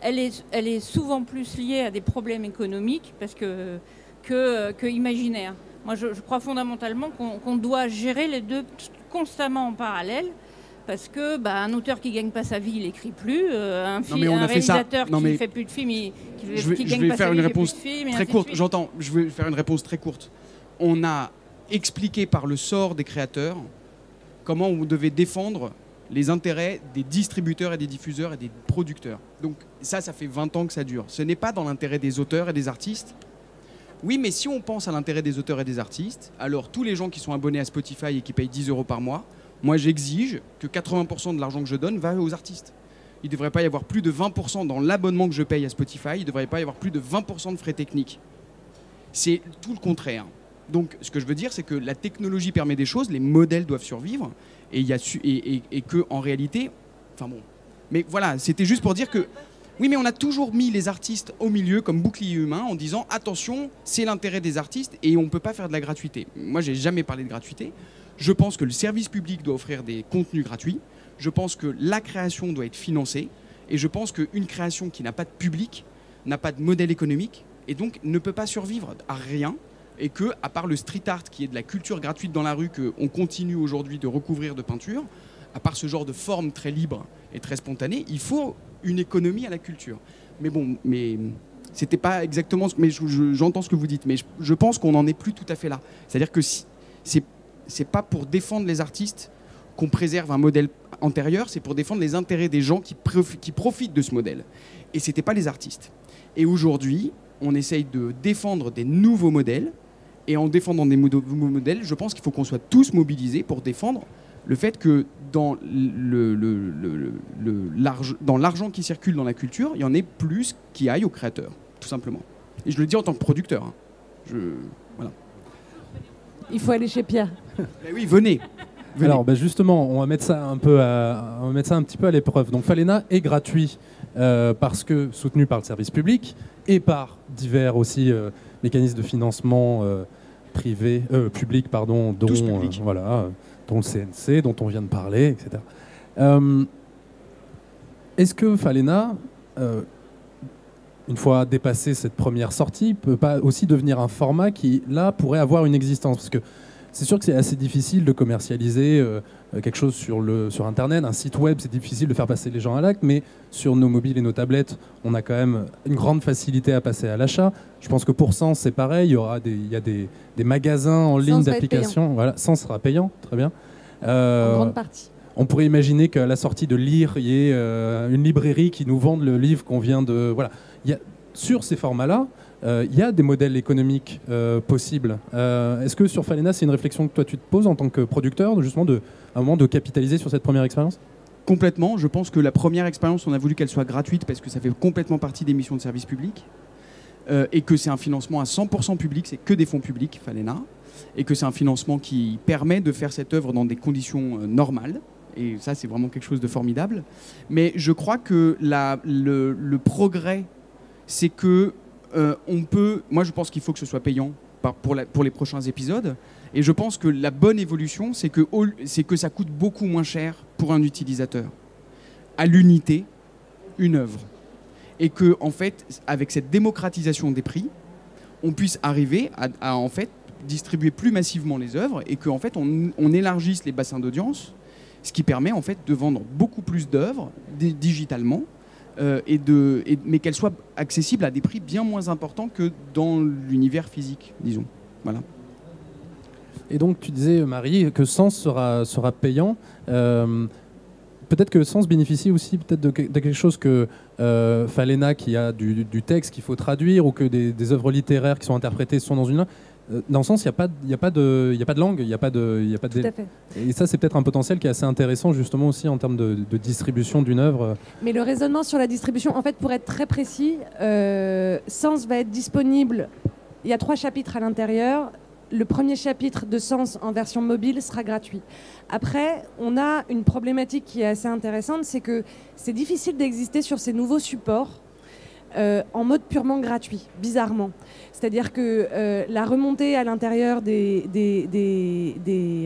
elle est, elle est souvent plus liée à des problèmes économiques parce que que, que imaginaires. Moi, je, je crois fondamentalement qu'on doit gérer les deux constamment en parallèle. Parce que bah, un auteur qui gagne pas sa vie, il écrit plus. euh, un, fi- mais on un fait réalisateur Non, qui mais fait plus de films, il, qui, Je vais, qui je gagne vais pas faire sa une vie, fait réponse plus de films, très courte. J'entends. Je vais faire une réponse très courte. On a expliqué par le sort des créateurs comment on devait défendre les intérêts des distributeurs et des diffuseurs et des producteurs. Donc ça, ça fait 20 ans que ça dure. Ce n'est pas dans l'intérêt des auteurs et des artistes. Oui, mais si on pense à l'intérêt des auteurs et des artistes, alors tous les gens qui sont abonnés à Spotify et qui payent 10 euros par mois, moi j'exige que 80% de l'argent que je donne va aux artistes. Il ne devrait pas y avoir plus de 20% dans l'abonnement que je paye à Spotify, il ne devrait pas y avoir plus de 20% de frais techniques. C'est tout le contraire. Donc ce que je veux dire, c'est que la technologie permet des choses, les modèles doivent survivre, et, y a su- et que en réalité, enfin bon, mais voilà, c'était juste pour dire que oui, mais on a toujours mis les artistes au milieu comme bouclier humain en disant attention, c'est l'intérêt des artistes et on ne peut pas faire de la gratuité. Moi, j'ai jamais parlé de gratuité. Je pense que le service public doit offrir des contenus gratuits. Je pense que la création doit être financée. Et je pense qu'une création qui n'a pas de public n'a pas de modèle économique et donc ne peut pas survivre à rien. Et que, à part le street art qui est de la culture gratuite dans la rue qu'on continue aujourd'hui de recouvrir de peinture, à part ce genre de forme très libre et très spontanée, il faut une économie à la culture. Mais bon, mais c'était pas exactement ce mais je- je- j'entends ce que vous dites, mais je, pense qu'on n'en est plus tout à fait là. C'est-à-dire que si, c'est c'est pas pour défendre les artistes qu'on préserve un modèle antérieur, c'est pour défendre les intérêts des gens qui, qui profitent de ce modèle. Et c'était pas les artistes. Et aujourd'hui, on essaye de défendre des nouveaux modèles. Et en défendant des nouveaux modèles, je pense qu'il faut qu'on soit tous mobilisés pour défendre le fait que dans le- le- dans l'argent qui circule dans la culture, il y en ait plus qui aille aux créateurs, tout simplement. Et je le dis en tant que producteur. hein. Je... Voilà. Il faut aller chez Pierre. Mais oui, venez. Venez. Alors bah, justement, on va mettre ça un peu, à, on va mettre ça un petit peu à l'épreuve. Donc Falena est gratuit euh, parce que soutenu par le service public et par divers aussi euh, mécanismes de financement euh, privés, euh, publics, pardon, dont, euh, voilà, dont le CNC, dont on vient de parler, etc. Est-ce que Falena, euh, une fois dépassé cette première sortie, peut pas aussi devenir un format qui, là, pourrait avoir une existence? Parce que c'est sûr que c'est assez difficile de commercialiser euh, quelque chose sur, le, sur Internet. Un site web, c'est difficile de faire passer les gens à l'acte, mais sur nos mobiles et nos tablettes, on a quand même une grande facilité à passer à l'achat. Je pense que pour Sens, c'est pareil. Il y aura des, il y a des, des magasins en ligne d'applications. Voilà, Sens sera payant, très bien. Euh, En grande partie. on pourrait imaginer qu'à la sortie de Lire, il y ait euh, une librairie qui nous vende le livre qu'on vient de. Voilà. Il y a, sur ces formats-là, il y a des modèles économiques euh, possibles. Euh, Est-ce que sur Falena, c'est une réflexion que toi tu te poses en tant que producteur, justement, de, à un moment de capitaliser sur cette première expérience? Complètement. Je pense que la première expérience, on a voulu qu'elle soit gratuite parce que ça fait complètement partie des missions de service public. Euh, et que c'est un financement à 100% public, c'est que des fonds publics, Falena. Et que c'est un financement qui permet de faire cette œuvre dans des conditions euh, normales. Et ça, c'est vraiment quelque chose de formidable. Mais je crois que le progrès, c'est que euh, on peut. Moi, je pense qu'il faut que ce soit payant pour, les prochains épisodes. Et je pense que la bonne évolution, c'est que, ça coûte beaucoup moins cher pour un utilisateur. À l'unité, une œuvre. Et que, en fait, avec cette démocratisation des prix, on puisse arriver à, en fait, distribuer plus massivement les œuvres et qu'en fait, on, élargisse les bassins d'audience, ce qui permet en fait de vendre beaucoup plus d'œuvres di- digitalement. Euh, et de, mais qu'elles soient accessibles à des prix bien moins importants que dans l'univers physique, disons. Voilà. Et donc, tu disais, Marie, que Sens sera, sera payant. Euh, peut-être que Sens bénéficie aussi peut-être de, que- de quelque chose que euh, Falena, qui a du, texte qu'il faut traduire, ou que des, des œuvres littéraires qui sont interprétées sont dans une Dans le sens, il n'y a, pas de- il y a, pas de- il y a pas de langue, il n'y a pas de... y a pas de Tout à fait. Et ça, c'est peut-être un potentiel qui est assez intéressant, justement, aussi en termes de, de distribution d'une œuvre. Mais le raisonnement sur la distribution, en fait, pour être très précis, euh, Sens va être disponible. Il y a trois chapitres à l'intérieur. Le premier chapitre de Sens en version mobile sera gratuit. Après, on a une problématique qui est assez intéressante, c'est que c'est difficile d'exister sur ces nouveaux supports euh, en mode purement gratuit, bizarrement. C'est-à-dire que euh, la remontée à l'intérieur des,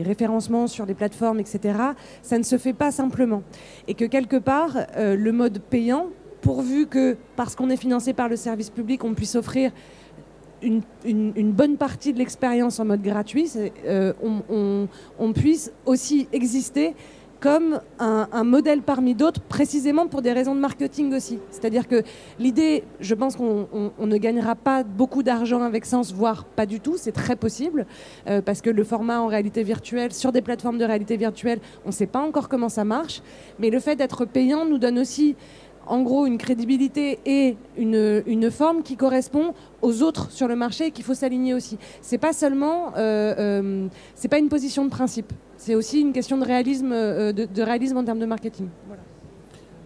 référencements sur les plateformes, etc., ça ne se fait pas simplement. Et que quelque part, euh, le mode payant, pourvu que, parce qu'on est financé par le service public, on puisse offrir une, bonne partie de l'expérience en mode gratuit, on puisse aussi exister comme un, modèle parmi d'autres, précisément pour des raisons de marketing aussi. C'est-à-dire que l'idée, je pense qu'on on- on ne gagnera pas beaucoup d'argent avec Sens, voire pas du tout, c'est très possible, euh, parce que le format en réalité virtuelle, sur des plateformes de réalité virtuelle, on ne sait pas encore comment ça marche, mais le fait d'être payant nous donne aussi en gros une crédibilité et une, une forme qui correspond aux autres sur le marché et qu'il faut s'aligner aussi. C'est pas seulement, euh, euh, c'est pas une position de principe. C'est aussi une question de réalisme, euh, de, de réalisme en termes de marketing. Voilà.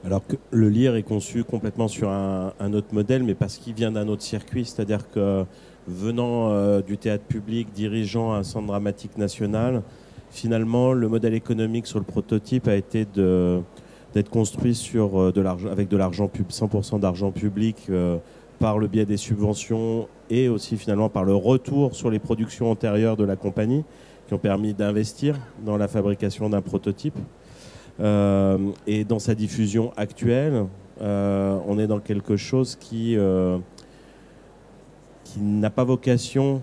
Alors que le lire est conçu complètement sur un, autre modèle, mais parce qu'il vient d'un autre circuit, c'est-à-dire que venant euh, du théâtre public, dirigeant un centre dramatique national, finalement le modèle économique sur le prototype a été d'être construit sur euh, avec de l'argent pub 100% d'argent public euh, par le biais des subventions et aussi finalement par le retour sur les productions antérieures de la compagnie qui ont permis d'investir dans la fabrication d'un prototype. Euh, et dans sa diffusion actuelle, euh, on est dans quelque chose qui, euh, qui n'a pas vocation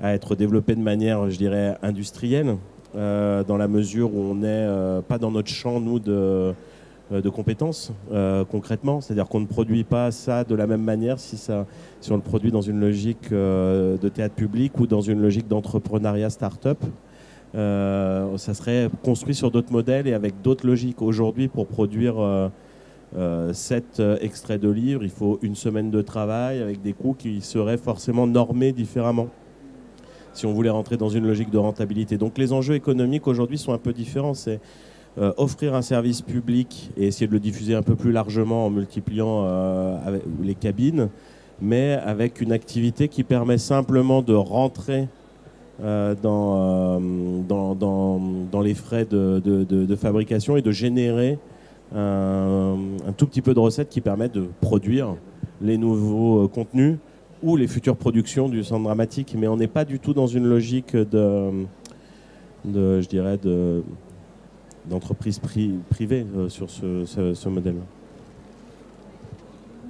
à être développé de manière, je dirais, industrielle, dans la mesure où on n'est pas dans notre champ, nous, de, de compétences, euh, concrètement. C'est-à-dire qu'on ne produit pas ça de la même manière si, ça, si on le produit dans une logique euh, de théâtre public ou dans une logique d'entrepreneuriat start-up. Euh, ça serait construit sur d'autres modèles et avec d'autres logiques. Aujourd'hui, pour produire euh, euh, sept euh, extraits de livres, il faut une semaine de travail avec des coûts qui seraient forcément normés différemment si on voulait rentrer dans une logique de rentabilité. Donc les enjeux économiques aujourd'hui sont un peu différents. Euh, offrir un service public et essayer de le diffuser un peu plus largement en multipliant euh, les cabines, mais avec une activité qui permet simplement de rentrer euh, dans, les frais de, fabrication et de générer un, tout petit peu de recettes qui permettent de produire les nouveaux contenus ou les futures productions du centre dramatique. Mais on n'est pas du tout dans une logique de, de je dirais, de, d'entreprise privée euh, sur ce, ce, modèle.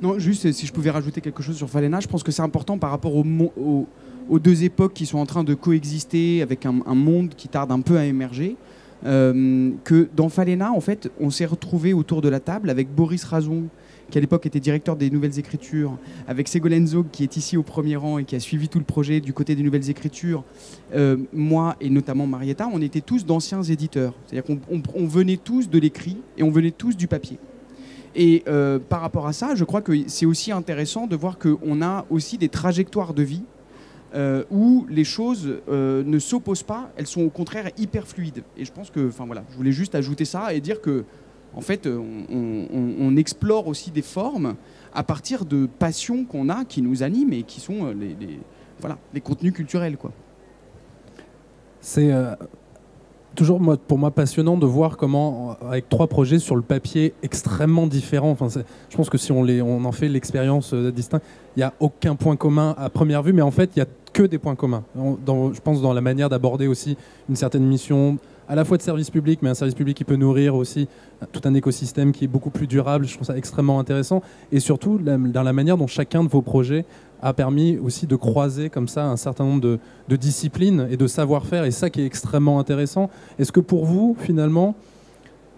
Non, juste si je pouvais rajouter quelque chose sur Falena, je pense que c'est important par rapport aux deux époques qui sont en train de coexister avec un, monde qui tarde un peu à émerger. Euh, que dans Falena, en fait, on s'est retrouvé autour de la table avec Boris Razon, qui à l'époque était directeur des Nouvelles Écritures, avec Ségolène Zog, qui est ici au premier rang et qui a suivi tout le projet du côté des Nouvelles Écritures, euh, moi et notamment Marietta, on était tous d'anciens éditeurs. C'est-à-dire qu'on venait tous de l'écrit et on venait tous du papier. Et euh, par rapport à ça, je crois que c'est aussi intéressant de voir qu'on a aussi des trajectoires de vie euh, où les choses ne s'opposent pas, elles sont au contraire hyper fluides. Et je pense que, enfin voilà, je voulais juste ajouter ça et dire que en fait, on, explore aussi des formes à partir de passions qu'on a, qui nous animent et qui sont euh, les, voilà, les contenus culturels. C'est euh, toujours pour moi passionnant de voir comment, avec trois projets sur le papier extrêmement différents, enfin, je pense que si on, les, on en fait l'expérience euh, distincte, il n'y a aucun point commun à première vue, mais en fait, il n'y a que des points communs. je pense dans la manière d'aborder aussi une certaine mission, à la fois de service public, mais un service public qui peut nourrir aussi tout un écosystème qui est beaucoup plus durable. Je trouve ça extrêmement intéressant. Et surtout, dans la manière dont chacun de vos projets a permis aussi de croiser comme ça un certain nombre de, disciplines et de savoir-faire. Et ça qui est extrêmement intéressant. Est-ce que pour vous, finalement,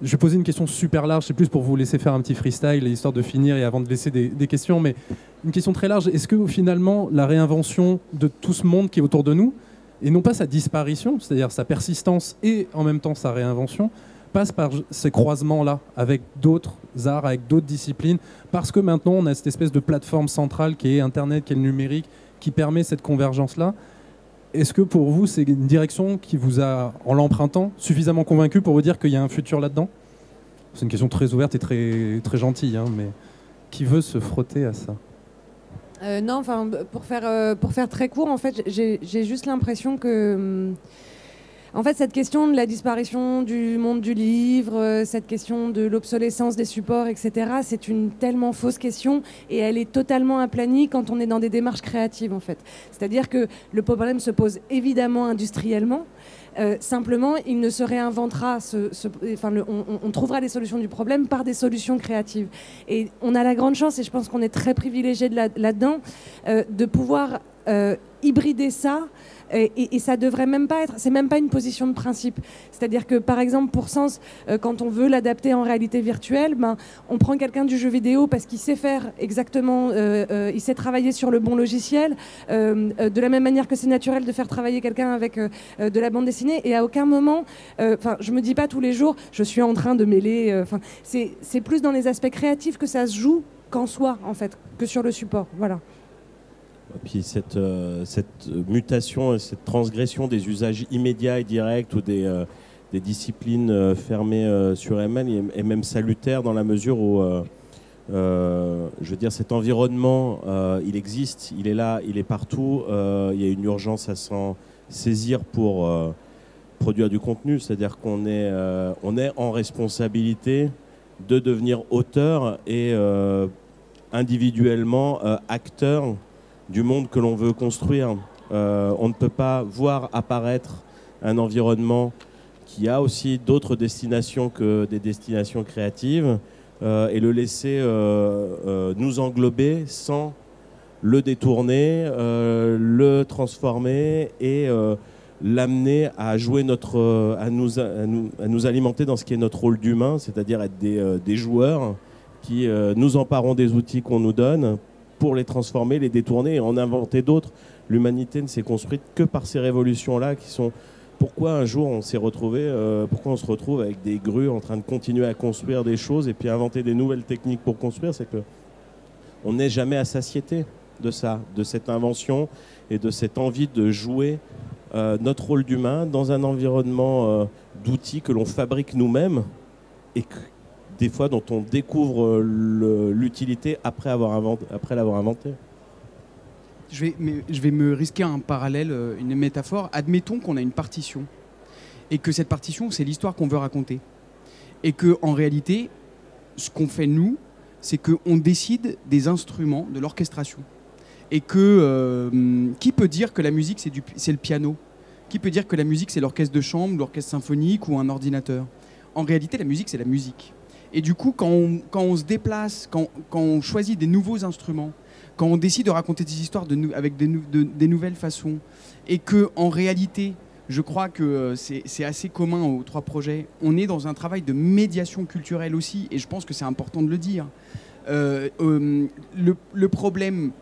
je vais poser une question super large, c'est plus pour vous laisser faire un petit freestyle, histoire de finir et avant de laisser des, des questions, mais une question très large. Est-ce que finalement, la réinvention de tout ce monde qui est autour de nous, et non pas sa disparition, c'est-à-dire sa persistance et en même temps sa réinvention, passe par ces croisements-là avec d'autres arts, avec d'autres disciplines, parce que maintenant on a cette espèce de plateforme centrale qui est Internet, qui est le numérique, qui permet cette convergence-là. Est-ce que pour vous, c'est une direction qui vous a, en l'empruntant, suffisamment convaincu pour vous dire qu'il y a un futur là-dedans? C'est une question très ouverte et très, très gentille, hein, mais qui veut se frotter à ça? Euh, non, enfin, pour faire, euh, pour faire très court, en fait, j'ai juste l'impression que. Hum, en fait, cette question de la disparition du monde du livre, euh, cette question de l'obsolescence des supports, etc., c'est une tellement fausse question et elle est totalement aplanie quand on est dans des démarches créatives, en fait. C'est-à-dire que le problème se pose évidemment industriellement, euh, simplement, il ne se réinventera, enfin, on, trouvera des solutions du problème par des solutions créatives. Et on a la grande chance, et je pense qu'on est très privilégié là-dedans, euh, de pouvoir euh, hybrider ça et, ça devrait même pas être, c'est même pas une position de principe. C'est-à-dire que par exemple pour Sens, euh, quand on veut l'adapter en réalité virtuelle, ben, on prend quelqu'un du jeu vidéo parce qu'il sait faire exactement, euh, euh, il sait travailler sur le bon logiciel, de la même manière que c'est naturel de faire travailler quelqu'un avec de la bande dessinée. Et à aucun moment, enfin, je me dis pas tous les jours, je suis en train de mêler. Enfin, c'est plus dans les aspects créatifs que ça se joue qu'en soi, en fait, que sur le support. Voilà. Puis cette, euh, mutation, cette transgression des usages immédiats et directs ou des, euh, disciplines euh, fermées sur ML est, même salutaire dans la mesure où, je veux dire, cet environnement, il existe, il est là, il est partout. il y a une urgence à s'en saisir pour produire du contenu, c'est-à-dire qu'on est, est en responsabilité de devenir auteur et individuellement acteur du monde que l'on veut construire. Euh, on ne peut pas voir apparaître un environnement qui a aussi d'autres destinations que des destinations créatives euh, et le laisser euh, nous englober sans le détourner, le transformer et l'amener à jouer notre, à nous, à nous, alimenter dans ce qui est notre rôle d'humain, c'est-à-dire être des, des, joueurs qui nous emparons des outils qu'on nous donne pour les transformer, les détourner et en inventer d'autres. L'humanité ne s'est construite que par ces révolutions-là qui sont pourquoi un jour on s'est retrouvé, euh, pourquoi on se retrouve avec des grues en train de continuer à construire des choses et puis inventer des nouvelles techniques pour construire, c'est que on n'est jamais à satiété de ça, de cette invention et de cette envie de jouer euh, notre rôle d'humain dans un environnement euh, d'outils que l'on fabrique nous-mêmes et des fois dont on découvre euh, l'utilité après l'avoir inventé. Je vais, je vais me risquer un parallèle, euh, une métaphore. Admettons qu'on a une partition et que cette partition, c'est l'histoire qu'on veut raconter. Et que en réalité, ce qu'on fait nous, c'est qu'on décide des instruments de l'orchestration. Et que euh, qui peut dire que la musique c'est le piano? Qui peut dire que la musique c'est l'orchestre de chambre, l'orchestre symphonique ou un ordinateur? En réalité, la musique c'est la musique. Et du coup, quand on, se déplace, quand, on choisit des nouveaux instruments, quand on décide de raconter des histoires avec des, nou- de- des nouvelles façons, et que en réalité, je crois que euh, c'est assez commun aux trois projets, on est dans un travail de médiation culturelle aussi, et je pense que c'est important de le dire. Euh, euh, le, problème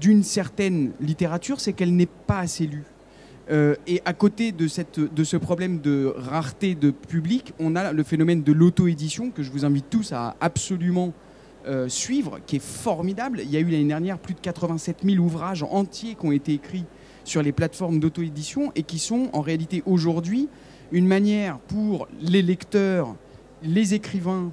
d'une certaine littérature, c'est qu'elle n'est pas assez lue. Euh, et à côté de, ce problème de rareté de public, on a le phénomène de l'auto-édition que je vous invite tous à absolument euh, suivre, qui est formidable. Il y a eu l'année dernière plus de 87 000 ouvrages entiers qui ont été écrits sur les plateformes d'auto-édition et qui sont en réalité aujourd'hui une manière pour les lecteurs, les écrivains,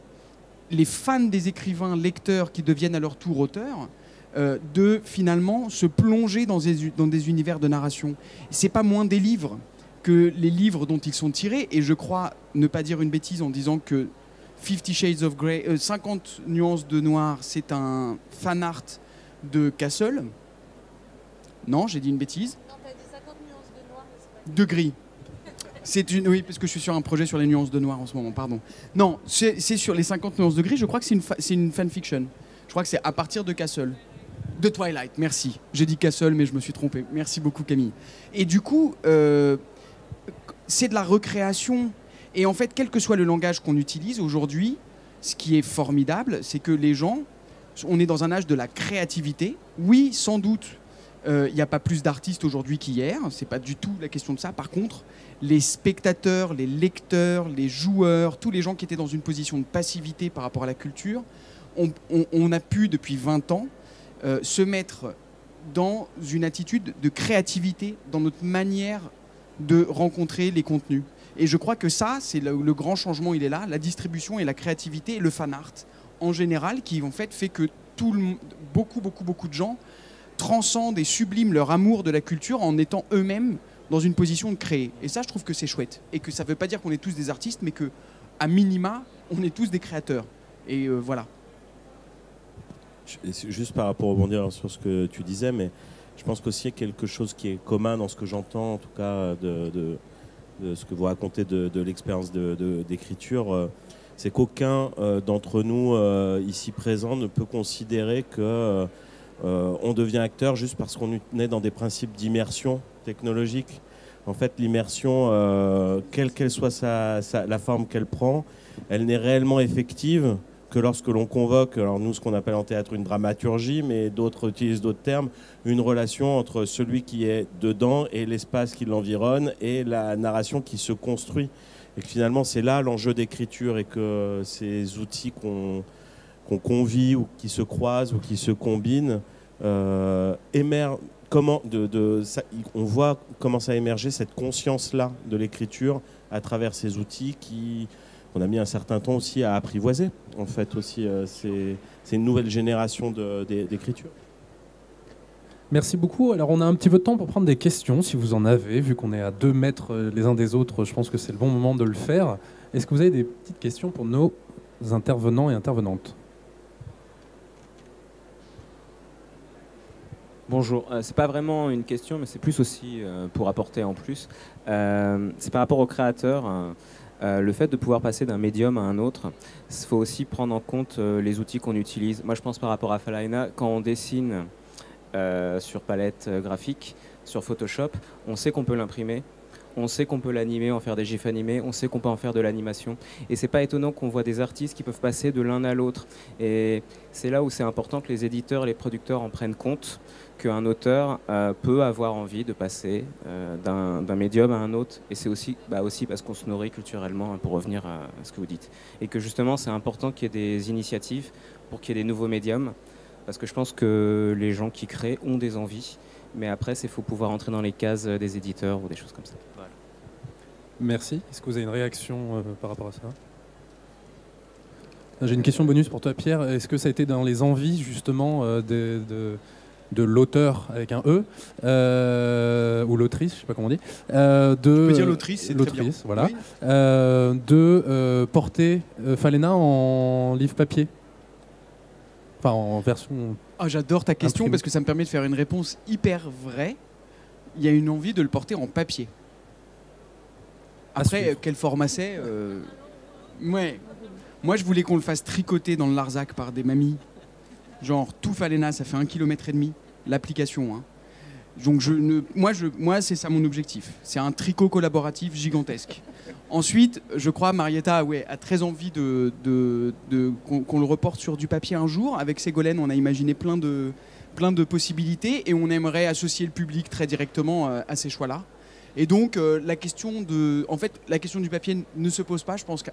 les fans des écrivains, lecteurs qui deviennent à leur tour auteurs, euh, de finalement se plonger dans des, dans des univers de narration. C'est pas moins des livres que les livres dont ils sont tirés, et je crois ne pas dire une bêtise en disant que Fifty Shades of Grey, euh, 50 nuances de noir, c'est un fan art de Castle. Non, j'ai dit une bêtise. De gris. C'est une, oui, parce que je suis sur un projet sur les nuances de noir en ce moment, pardon. Non, c'est sur les 50 nuances de gris, je crois que c'est une, fa- une fanfiction. Je crois que c'est à partir de Castle. De Twilight, merci. J'ai dit Castle, mais je me suis trompé. Merci beaucoup, Camille. Et du coup, euh, c'est de la recréation. Et en fait, quel que soit le langage qu'on utilise aujourd'hui, ce qui est formidable, c'est que les gens, on est dans un âge de la créativité. Oui, sans doute, euh, il n'y a pas plus d'artistes aujourd'hui qu'hier. C'est pas du tout la question de ça. Par contre, les spectateurs, les lecteurs, les joueurs, tous les gens qui étaient dans une position de passivité par rapport à la culture, on, a pu depuis 20 ans euh, se mettre dans une attitude de créativité dans notre manière de rencontrer les contenus. Et je crois que ça, c'est le, grand changement, il est là, la distribution et la créativité et le fan art en général, qui en fait fait que tout beaucoup, beaucoup, beaucoup de gens transcendent et subliment leur amour de la culture en étant eux-mêmes dans une position de créer. Et ça, je trouve que c'est chouette. Et que ça ne veut pas dire qu'on est tous des artistes, mais que, à minima, on est tous des créateurs. Et euh, voilà. Juste par rapport au rebondir sur ce que tu disais, mais je pense qu'aussi quelque chose qui est commun dans ce que j'entends, en tout cas de, ce que vous racontez de, l'expérience d'écriture, euh, c'est qu'aucun euh, d'entre nous euh, ici présents ne peut considérer que euh, on devient acteur juste parce qu'on est dans des principes d'immersion technologique. En fait, l'immersion, quelle qu'elle soit la forme qu'elle prend, elle n'est réellement effective que lorsque l'on convoque, alors nous ce qu'on appelle en théâtre une dramaturgie, mais d'autres utilisent d'autres termes, une relation entre celui qui est dedans et l'espace qui l'environne et la narration qui se construit. Et que finalement c'est là l'enjeu d'écriture et que ces outils qu'on qu'on convie ou qui se croisent ou qui se combinent euh, émergent. Comment de, de- ça- on voit commencer à émerger cette conscience-là de l'écriture à travers ces outils qui, on a mis un certain temps aussi à apprivoiser. En fait, aussi, euh, c'est une nouvelle génération d'écriture. Merci beaucoup. Alors, on a un petit peu de temps pour prendre des questions, si vous en avez. Vu qu'on est à deux mètres euh, les uns des autres, je pense que c'est le bon moment de le faire. Est-ce que vous avez des petites questions pour nos intervenants et intervenantes? Bonjour, euh, c'est pas vraiment une question, mais c'est plus aussi euh, pour apporter en plus. Euh, c'est par rapport aux créateurs. Euh, le fait de pouvoir passer d'un médium à un autre, il faut aussi prendre en compte euh, les outils qu'on utilise. Moi, je pense par rapport à Falaina, quand on dessine euh, sur palette graphique, sur Photoshop, on sait qu'on peut l'imprimer. On sait qu'on peut l'animer, en faire des gifs animés, on sait qu'on peut en faire de l'animation. Et c'est pas étonnant qu'on voit des artistes qui peuvent passer de l'un à l'autre. Et c'est là où c'est important que les éditeurs, les producteurs en prennent compte qu'un auteur euh, peut avoir envie de passer euh, d'un d'un médium à un autre. Et c'est aussi, bah aussi parce qu'on se nourrit culturellement, hein, pour revenir à, à ce que vous dites. Et que justement, c'est important qu'il y ait des initiatives pour qu'il y ait des nouveaux médiums. Parce que je pense que les gens qui créent ont des envies. Mais après, il faut pouvoir entrer dans les cases des éditeurs ou des choses comme ça. Voilà. Merci. Est-ce que vous avez une réaction euh, par rapport à ça? J'ai une question bonus pour toi, Pierre. Est-ce que ça a été dans les envies, justement, euh, de, de, de l'auteur avec un E, euh, ou l'autrice, je sais pas comment on dit, euh, de, peux dire l'autrice, c'est l'autrice, voilà, Oui. euh, de porter Falena en livre papier Enfin, en version Ah, J'adore ta question parce que ça me permet de faire une réponse hyper vraie. Il y a une envie de le porter en papier. Après, quel format c'est ouais. Moi, je voulais qu'on le fasse tricoter dans le Larzac par des mamies. Genre, tout Falena, ça fait un kilomètre et demi, l'application. hein. Donc, moi, c'est ça mon objectif. C'est un tricot collaboratif gigantesque. Ensuite, je crois, Marietta a très envie qu'on le reporte sur du papier un jour. Avec Ségolène, on a imaginé plein de, possibilités et on aimerait associer le public très directement euh, à ces choix-là. Et donc, euh, la, question du papier ne se pose pas. Je pense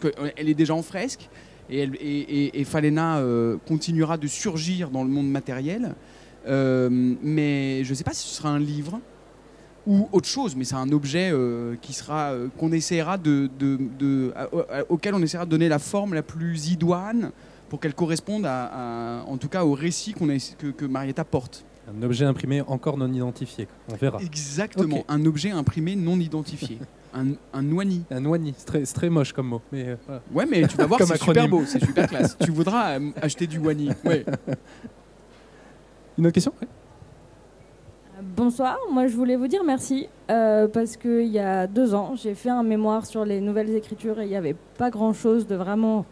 qu'elle qu'elle est déjà en fresque et, Falena euh, continuera de surgir dans le monde matériel. Euh, mais je ne sais pas si ce sera un livre ou autre chose, mais c'est un objet euh, qui sera euh, qu'on essaiera de, de- de- à- à- auquel on essaiera de donner la forme la plus idoine pour qu'elle corresponde à, à- en tout cas au récit qu'on que, que Marietta porte. Un objet imprimé encore non identifié. On verra. Exactement, un objet imprimé non identifié, un, un oigny. Un oigny, c'est très, moche comme mot. Mais euh, voilà. Ouais, mais tu vas voir, c'est super beau, c'est super classe. tu voudras euh, acheter du oigny. Ouais. Une autre question Ouais. Bonsoir, moi je voulais vous dire merci euh, parce qu'il y a deux ans j'ai fait un mémoire sur les nouvelles écritures et il n'y avait pas grand chose de vraiment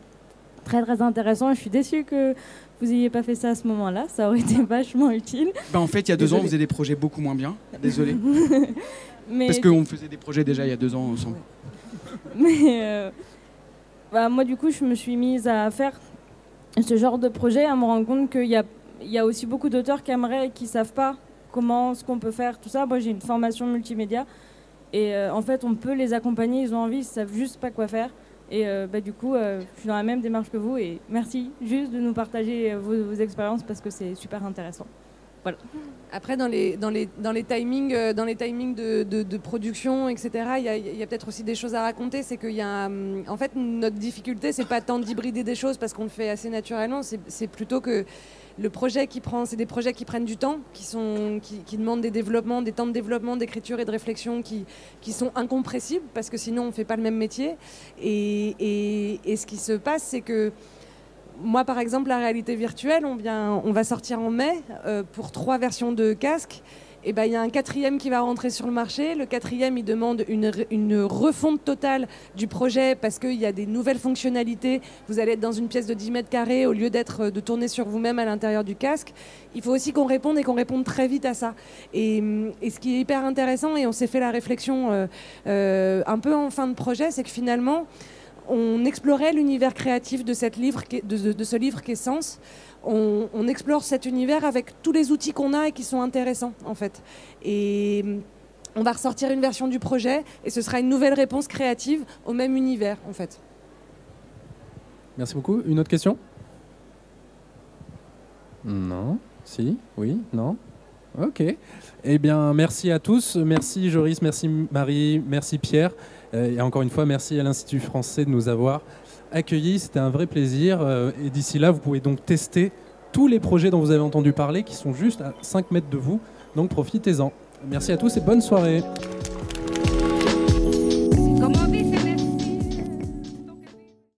très très intéressant et je suis déçue que vous n'ayez pas fait ça à ce moment-là, ça aurait été vachement utile. Bah, en fait, il y a deux ans, on faisait des projets beaucoup moins bien. Désolé. Mais, Parce qu'on faisait des projets déjà il y a deux ans ensemble. mais, euh, bah, moi du coup je me suis mise à faire ce genre de projet, à me rendre compte qu'il y a, il y a aussi beaucoup d'auteurs qui aimeraient et qui savent pas comment, ce qu'on peut faire, tout ça. Moi j'ai une formation multimédia et euh, en fait on peut les accompagner, ils ont envie, ils savent juste pas quoi faire. Et euh, bah, du coup, euh, je suis dans la même démarche que vous et merci juste de nous partager vos, expériences parce que c'est super intéressant. Après, dans les, timings, dans les timings de, production, etc., il y a, y a peut-être aussi des choses à raconter. C'est qu'il y a, hum, en fait, notre difficulté, c'est pas tant d'hybrider des choses parce qu'on le fait assez naturellement. C'est plutôt que le projet qui prend, c'est des projets qui prennent du temps, qui sont, qui, demandent des développements, des temps de développement, d'écriture et de réflexion qui, qui sont incompressibles parce que sinon on fait pas le même métier. Et, et- ce qui se passe, c'est que moi, par exemple, la réalité virtuelle, on, vient, on va sortir en mai euh, pour trois versions de casque. Et ben, il y a un quatrième qui va rentrer sur le marché. Le quatrième, il demande une, re- une refonte totale du projet parce qu'il y a des nouvelles fonctionnalités. Vous allez être dans une pièce de 10 mètres carrés au lieu d'être euh, de tourner sur vous-même à l'intérieur du casque. Il faut aussi qu'on réponde et qu'on réponde très vite à ça. Et, hum, ce qui est hyper intéressant, et on s'est fait la réflexion euh, euh, un peu en fin de projet, c'est que finalement, on explorait l'univers créatif de ce livre qu'est Sens. On, explore cet univers avec tous les outils qu'on a et qui sont intéressants, en fait. Et hum, on va ressortir une version du projet et ce sera une nouvelle réponse créative au même univers, en fait. Merci beaucoup. Une autre question? Non Si? Oui Non Ok. Eh bien, merci à tous. Merci Joris, merci Marie, merci Pierre. Euh, et encore une fois, merci à l'Institut français de nous avoir accueillis. C'était un vrai plaisir. Euh, et d'ici là, vous pouvez donc tester tous les projets dont vous avez entendu parler qui sont juste à 5 mètres de vous. Donc profitez-en. Merci à tous et bonne soirée.